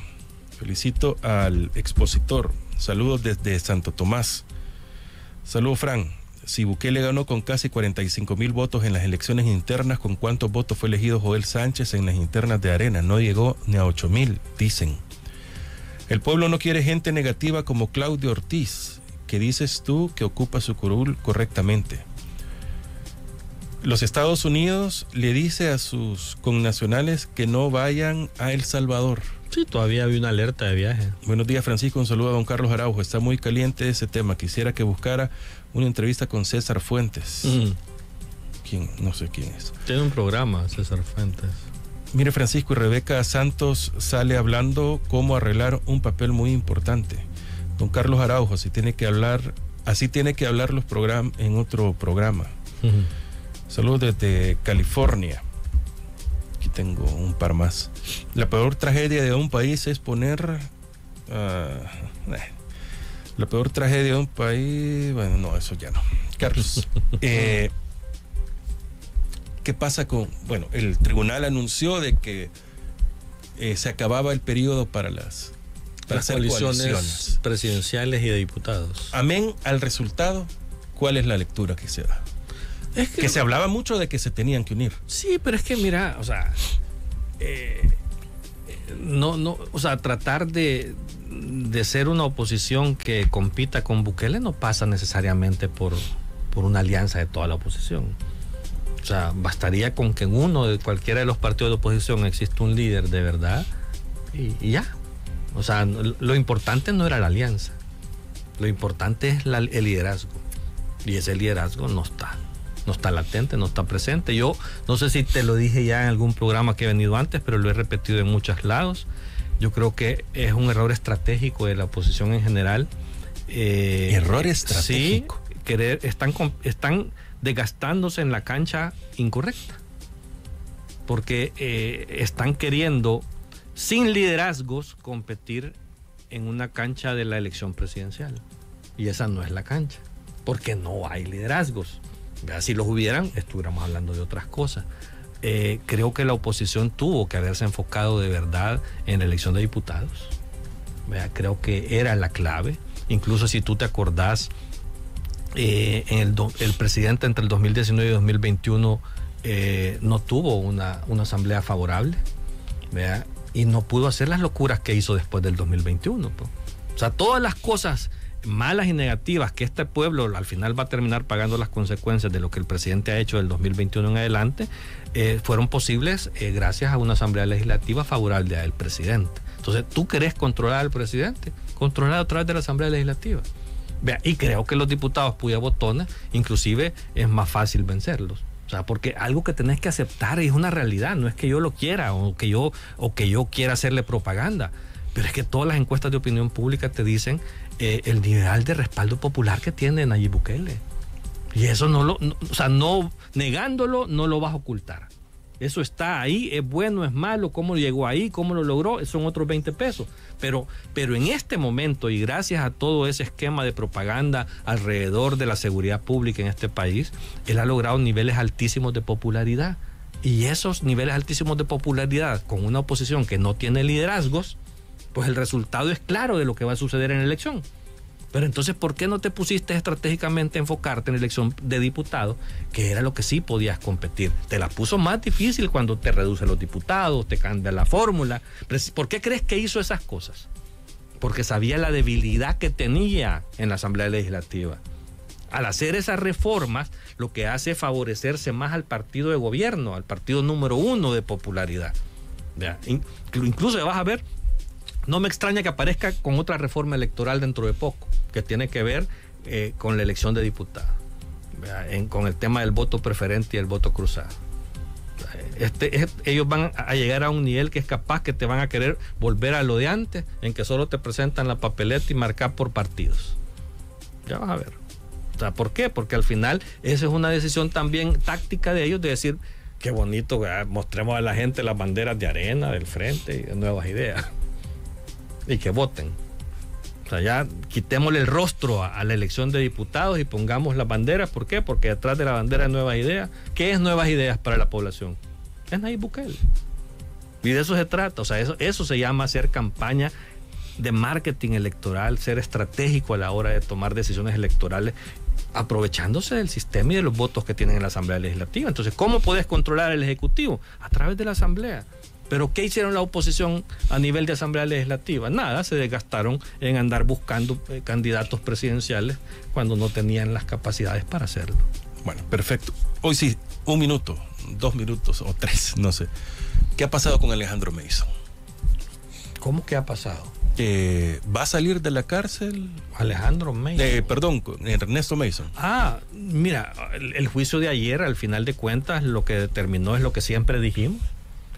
Felicito al expositor. Saludos desde Santo Tomás. Saludos Fran. Si Bukele ganó con casi 45 mil votos en las elecciones internas, ¿con cuántos votos fue elegido Joel Sánchez en las internas de Arena? No llegó ni a 8 mil, dicen. El pueblo no quiere gente negativa como Claudio Ortiz, que dices tú que ocupa su curul correctamente. Los Estados Unidos le dice a sus connacionales que no vayan a El Salvador. Sí, todavía había una alerta de viaje. Buenos días, Francisco. Un saludo a don Carlos Araujo. Está muy caliente ese tema. Quisiera que buscara una entrevista con César Fuentes. Mm. ¿Quién? No sé quién es. Tiene un programa, César Fuentes. Mire, Francisco y Rebeca Santos sale hablando cómo arreglar un papel muy importante. Don Carlos Araujo, así tiene que hablar, así tiene que hablar los programas en otro programa. Saludos desde California. Aquí tengo un par más. La peor tragedia de un país es poner. ah, eh. La peor tragedia de un país. Bueno, no, eso ya no. Carlos. (laughs) eh, ¿Qué pasa con.? Bueno, el tribunal anunció de que eh, se acababa el periodo para las, para Las hacer coaliciones coaliciones. presidenciales y de diputados. Amén al resultado, ¿cuál es la lectura que se da? Es Que se hablaba mucho de que se tenían que unir. Sí, pero es que mira, o sea, eh, no, no, o sea, tratar de, de ser una oposición que compita con Bukele no pasa necesariamente por, por una alianza de toda la oposición. O sea, bastaría con que en uno de cualquiera de los partidos de oposición exista un líder de verdad y, ya. O sea, lo importante no era la alianza. Lo importante es el liderazgo. Y ese liderazgo no está. No está latente, no está presente. Yo no sé si te lo dije ya en algún programa que he venido antes, pero lo he repetido en muchos lados. Yo creo que es un error estratégico de la oposición en general. Eh, Error estratégico. Sí, querer, están, están desgastándose en la cancha incorrecta. Porque eh, están queriendo, sin liderazgos, competir en una cancha de la elección presidencial. Y esa no es la cancha. Porque no hay liderazgos. Si los hubieran, estuviéramos hablando de otras cosas. Eh, creo que la oposición tuvo que haberse enfocado de verdad en la elección de diputados. Creo que era la clave. Incluso si tú te acordás, eh, en el, do- el presidente entre el 2019 y 2021 eh, no tuvo una, una asamblea favorable. ¿vea? Y no pudo hacer las locuras que hizo después del 2021. pues. O sea, todas las cosas malas y negativas que este pueblo al final va a terminar pagando las consecuencias de lo que el presidente ha hecho del 2021 en adelante, eh, fueron posibles eh, gracias a una asamblea legislativa favorable al presidente. Entonces, tú querés controlar al presidente, controlar a través de la asamblea legislativa. Vea, y creo que los diputados puya botones, inclusive es más fácil vencerlos. O sea, porque algo que tenés que aceptar es una realidad, no es que yo lo quiera o que yo, o que yo quiera hacerle propaganda. Pero es que todas las encuestas de opinión pública te dicen eh, el nivel de respaldo popular que tiene Nayib Bukele. Y eso no lo, o sea, no, negándolo, no lo vas a ocultar. Eso está ahí, es bueno, es malo, cómo llegó ahí, cómo lo logró, son otros 20 pesos. Pero, pero en este momento, y gracias a todo ese esquema de propaganda alrededor de la seguridad pública en este país, él ha logrado niveles altísimos de popularidad. Y esos niveles altísimos de popularidad con una oposición que no tiene liderazgos, pues el resultado es claro de lo que va a suceder en la elección. Pero entonces, ¿por qué no te pusiste estratégicamente a enfocarte en la elección de diputados, que era lo que sí podías competir? Te la puso más difícil cuando te reduce los diputados, te cambia la fórmula. ¿Por qué crees que hizo esas cosas? Porque sabía la debilidad que tenía en la Asamblea Legislativa. Al hacer esas reformas, lo que hace es favorecerse más al partido de gobierno, al partido número uno de popularidad. Incluso vas a ver no me extraña que aparezca con otra reforma electoral dentro de poco, que tiene que ver eh, con la elección de diputados, con el tema del voto preferente y el voto cruzado. Este, es- ellos van a llegar a un nivel que es capaz que te van a querer volver a lo de antes, en que solo te presentan la papeleta y marcar por partidos. Ya vas a ver. O sea, ¿por qué? Porque al final esa es una decisión también táctica de ellos de decir, qué bonito, mostremos a la gente las banderas de arena, del frente y nuevas ideas y que voten. O sea, ya quitémosle el rostro a, la elección de diputados y pongamos las banderas. ¿Por qué? Porque detrás de la bandera hay nuevas ideas. ¿Qué es nuevas ideas para la población? Es Nayib Bukele. Y de eso se trata. O sea, eso, eso se llama hacer campaña de marketing electoral, ser estratégico a la hora de tomar decisiones electorales, aprovechándose del sistema y de los votos que tienen en la Asamblea Legislativa. Entonces, ¿cómo puedes controlar el Ejecutivo? A través de la Asamblea. Pero ¿qué hicieron la oposición a nivel de Asamblea Legislativa? Nada, se desgastaron en andar buscando eh, candidatos presidenciales cuando no tenían las capacidades para hacerlo. Bueno, perfecto. Hoy sí, un minuto, dos minutos o tres, no sé. ¿Qué ha pasado con Alejandro Mason? ¿Cómo que ha pasado? Eh, ¿Va a salir de la cárcel? Alejandro May. Eh, perdón, Ernesto Mason. Ah, mira, el, el juicio de ayer, al final de cuentas, lo que determinó es lo que siempre dijimos.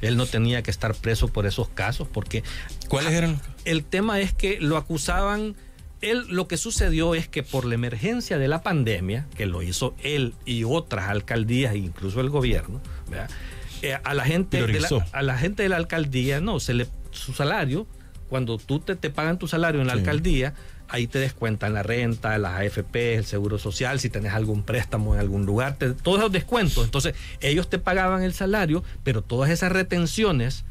Él no tenía que estar preso por esos casos, porque ¿Cuáles eran? el tema es que lo acusaban. Él, lo que sucedió es que por la emergencia de la pandemia, que lo hizo él y otras alcaldías, incluso el gobierno, ¿verdad? Eh, a la gente de la, a la gente de la alcaldía, no, se le su salario, cuando tú te, te pagan tu salario en la Sí. alcaldía, ahí te descuentan la renta, las AFP, el seguro social, si tenés algún préstamo en algún lugar, te- todos esos descuentos. Entonces, ellos te pagaban el salario, pero todas esas retenciones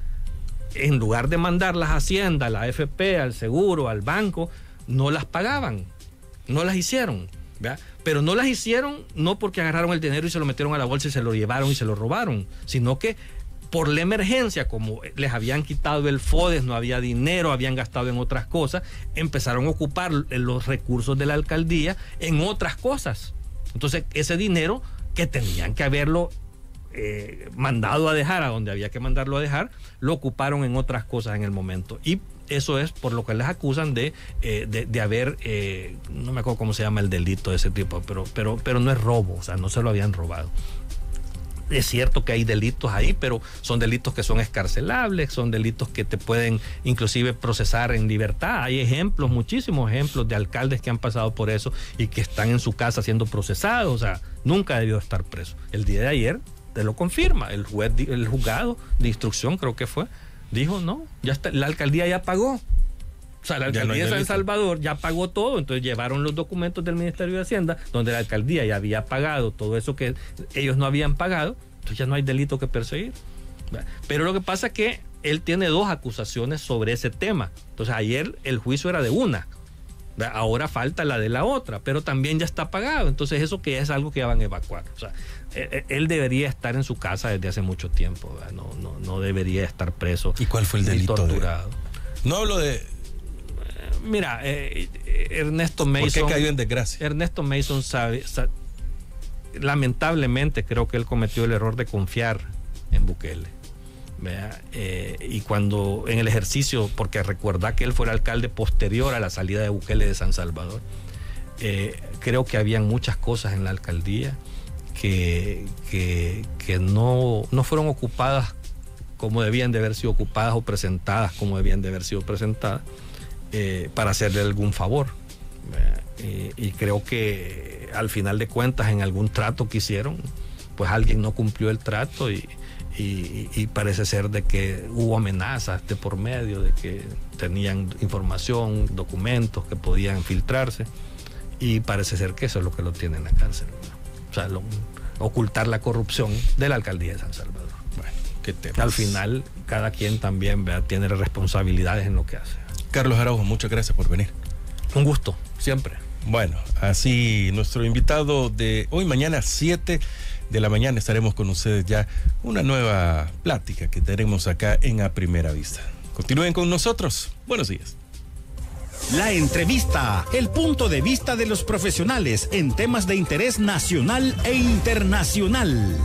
en lugar de mandarlas a Hacienda, a la AFP, al seguro, al banco, no las pagaban, no las hicieron. Pero no las hicieron no porque agarraron el dinero y se lo metieron a la bolsa y se lo llevaron y se lo robaron, sino que por la emergencia, como les habían quitado el FODES, no había dinero, habían gastado en otras cosas, empezaron a ocupar los recursos de la alcaldía en otras cosas. Entonces, ese dinero que tenían que haberlo eh, mandado a dejar a donde había que mandarlo a dejar, lo ocuparon en otras cosas en el momento. Y eso es por lo que les acusan de, eh, de, haber, eh, no me acuerdo cómo se llama el delito de ese tipo, pero, pero, pero no es robo, o sea, no se lo habían robado es cierto que hay delitos ahí, pero son delitos que son escarcelables, son delitos que te pueden inclusive procesar en libertad. Hay ejemplos, muchísimos ejemplos de alcaldes que han pasado por eso y que están en su casa siendo procesados. O sea, nunca debió estar preso. El día de ayer te lo confirma. El juez, el juzgado de instrucción creo que fue, dijo, no, ya está, la alcaldía ya pagó. O sea, la alcaldía de San Salvador ya pagó todo, entonces llevaron los documentos del Ministerio de Hacienda, donde la alcaldía ya había pagado todo eso que ellos no habían pagado, entonces ya no hay delito que perseguir. Pero lo que pasa es que él tiene dos acusaciones sobre ese tema. Entonces ayer el juicio era de una, ahora falta la de la otra, pero también ya está pagado. Entonces eso que es algo que ya van a evacuar. O sea, e, e, él debería estar en su casa desde hace mucho tiempo, no, no, no, debería estar preso. ¿Y cuál fue el delito? Torturado. No hablo de mira, eh, Ernesto Mason. ¿Por qué cayó en desgracia? Ernesto Mason sabe, lamentablemente creo que él cometió el error de confiar en Bukele. Eh, y cuando en el ejercicio, porque recuerda que él fue el alcalde posterior a la salida de Bukele de San Salvador, eh, creo que habían muchas cosas en la alcaldía que, que, que no, no fueron ocupadas como debían de haber sido ocupadas o presentadas como debían de haber sido presentadas. Eh, para hacerle algún favor. Y, creo que al final de cuentas, en algún trato que hicieron, pues alguien no cumplió el trato y, parece ser de que hubo amenazas de por medio, de que tenían información, documentos que podían filtrarse y parece ser que eso es lo que lo tiene en la cárcel. O sea, ocultar la corrupción de la alcaldía de San Salvador. Bueno, ¿qué Al final, cada quien también tiene responsabilidades en lo que hace. Carlos Araujo, muchas gracias por venir. Un gusto, siempre. Bueno, así nuestro invitado de hoy, mañana 7 de la mañana estaremos con ustedes ya una nueva plática que tenemos acá en A Primera Vista. Continúen con nosotros. Buenos días. La entrevista, el punto de vista de los profesionales en temas de interés nacional e internacional.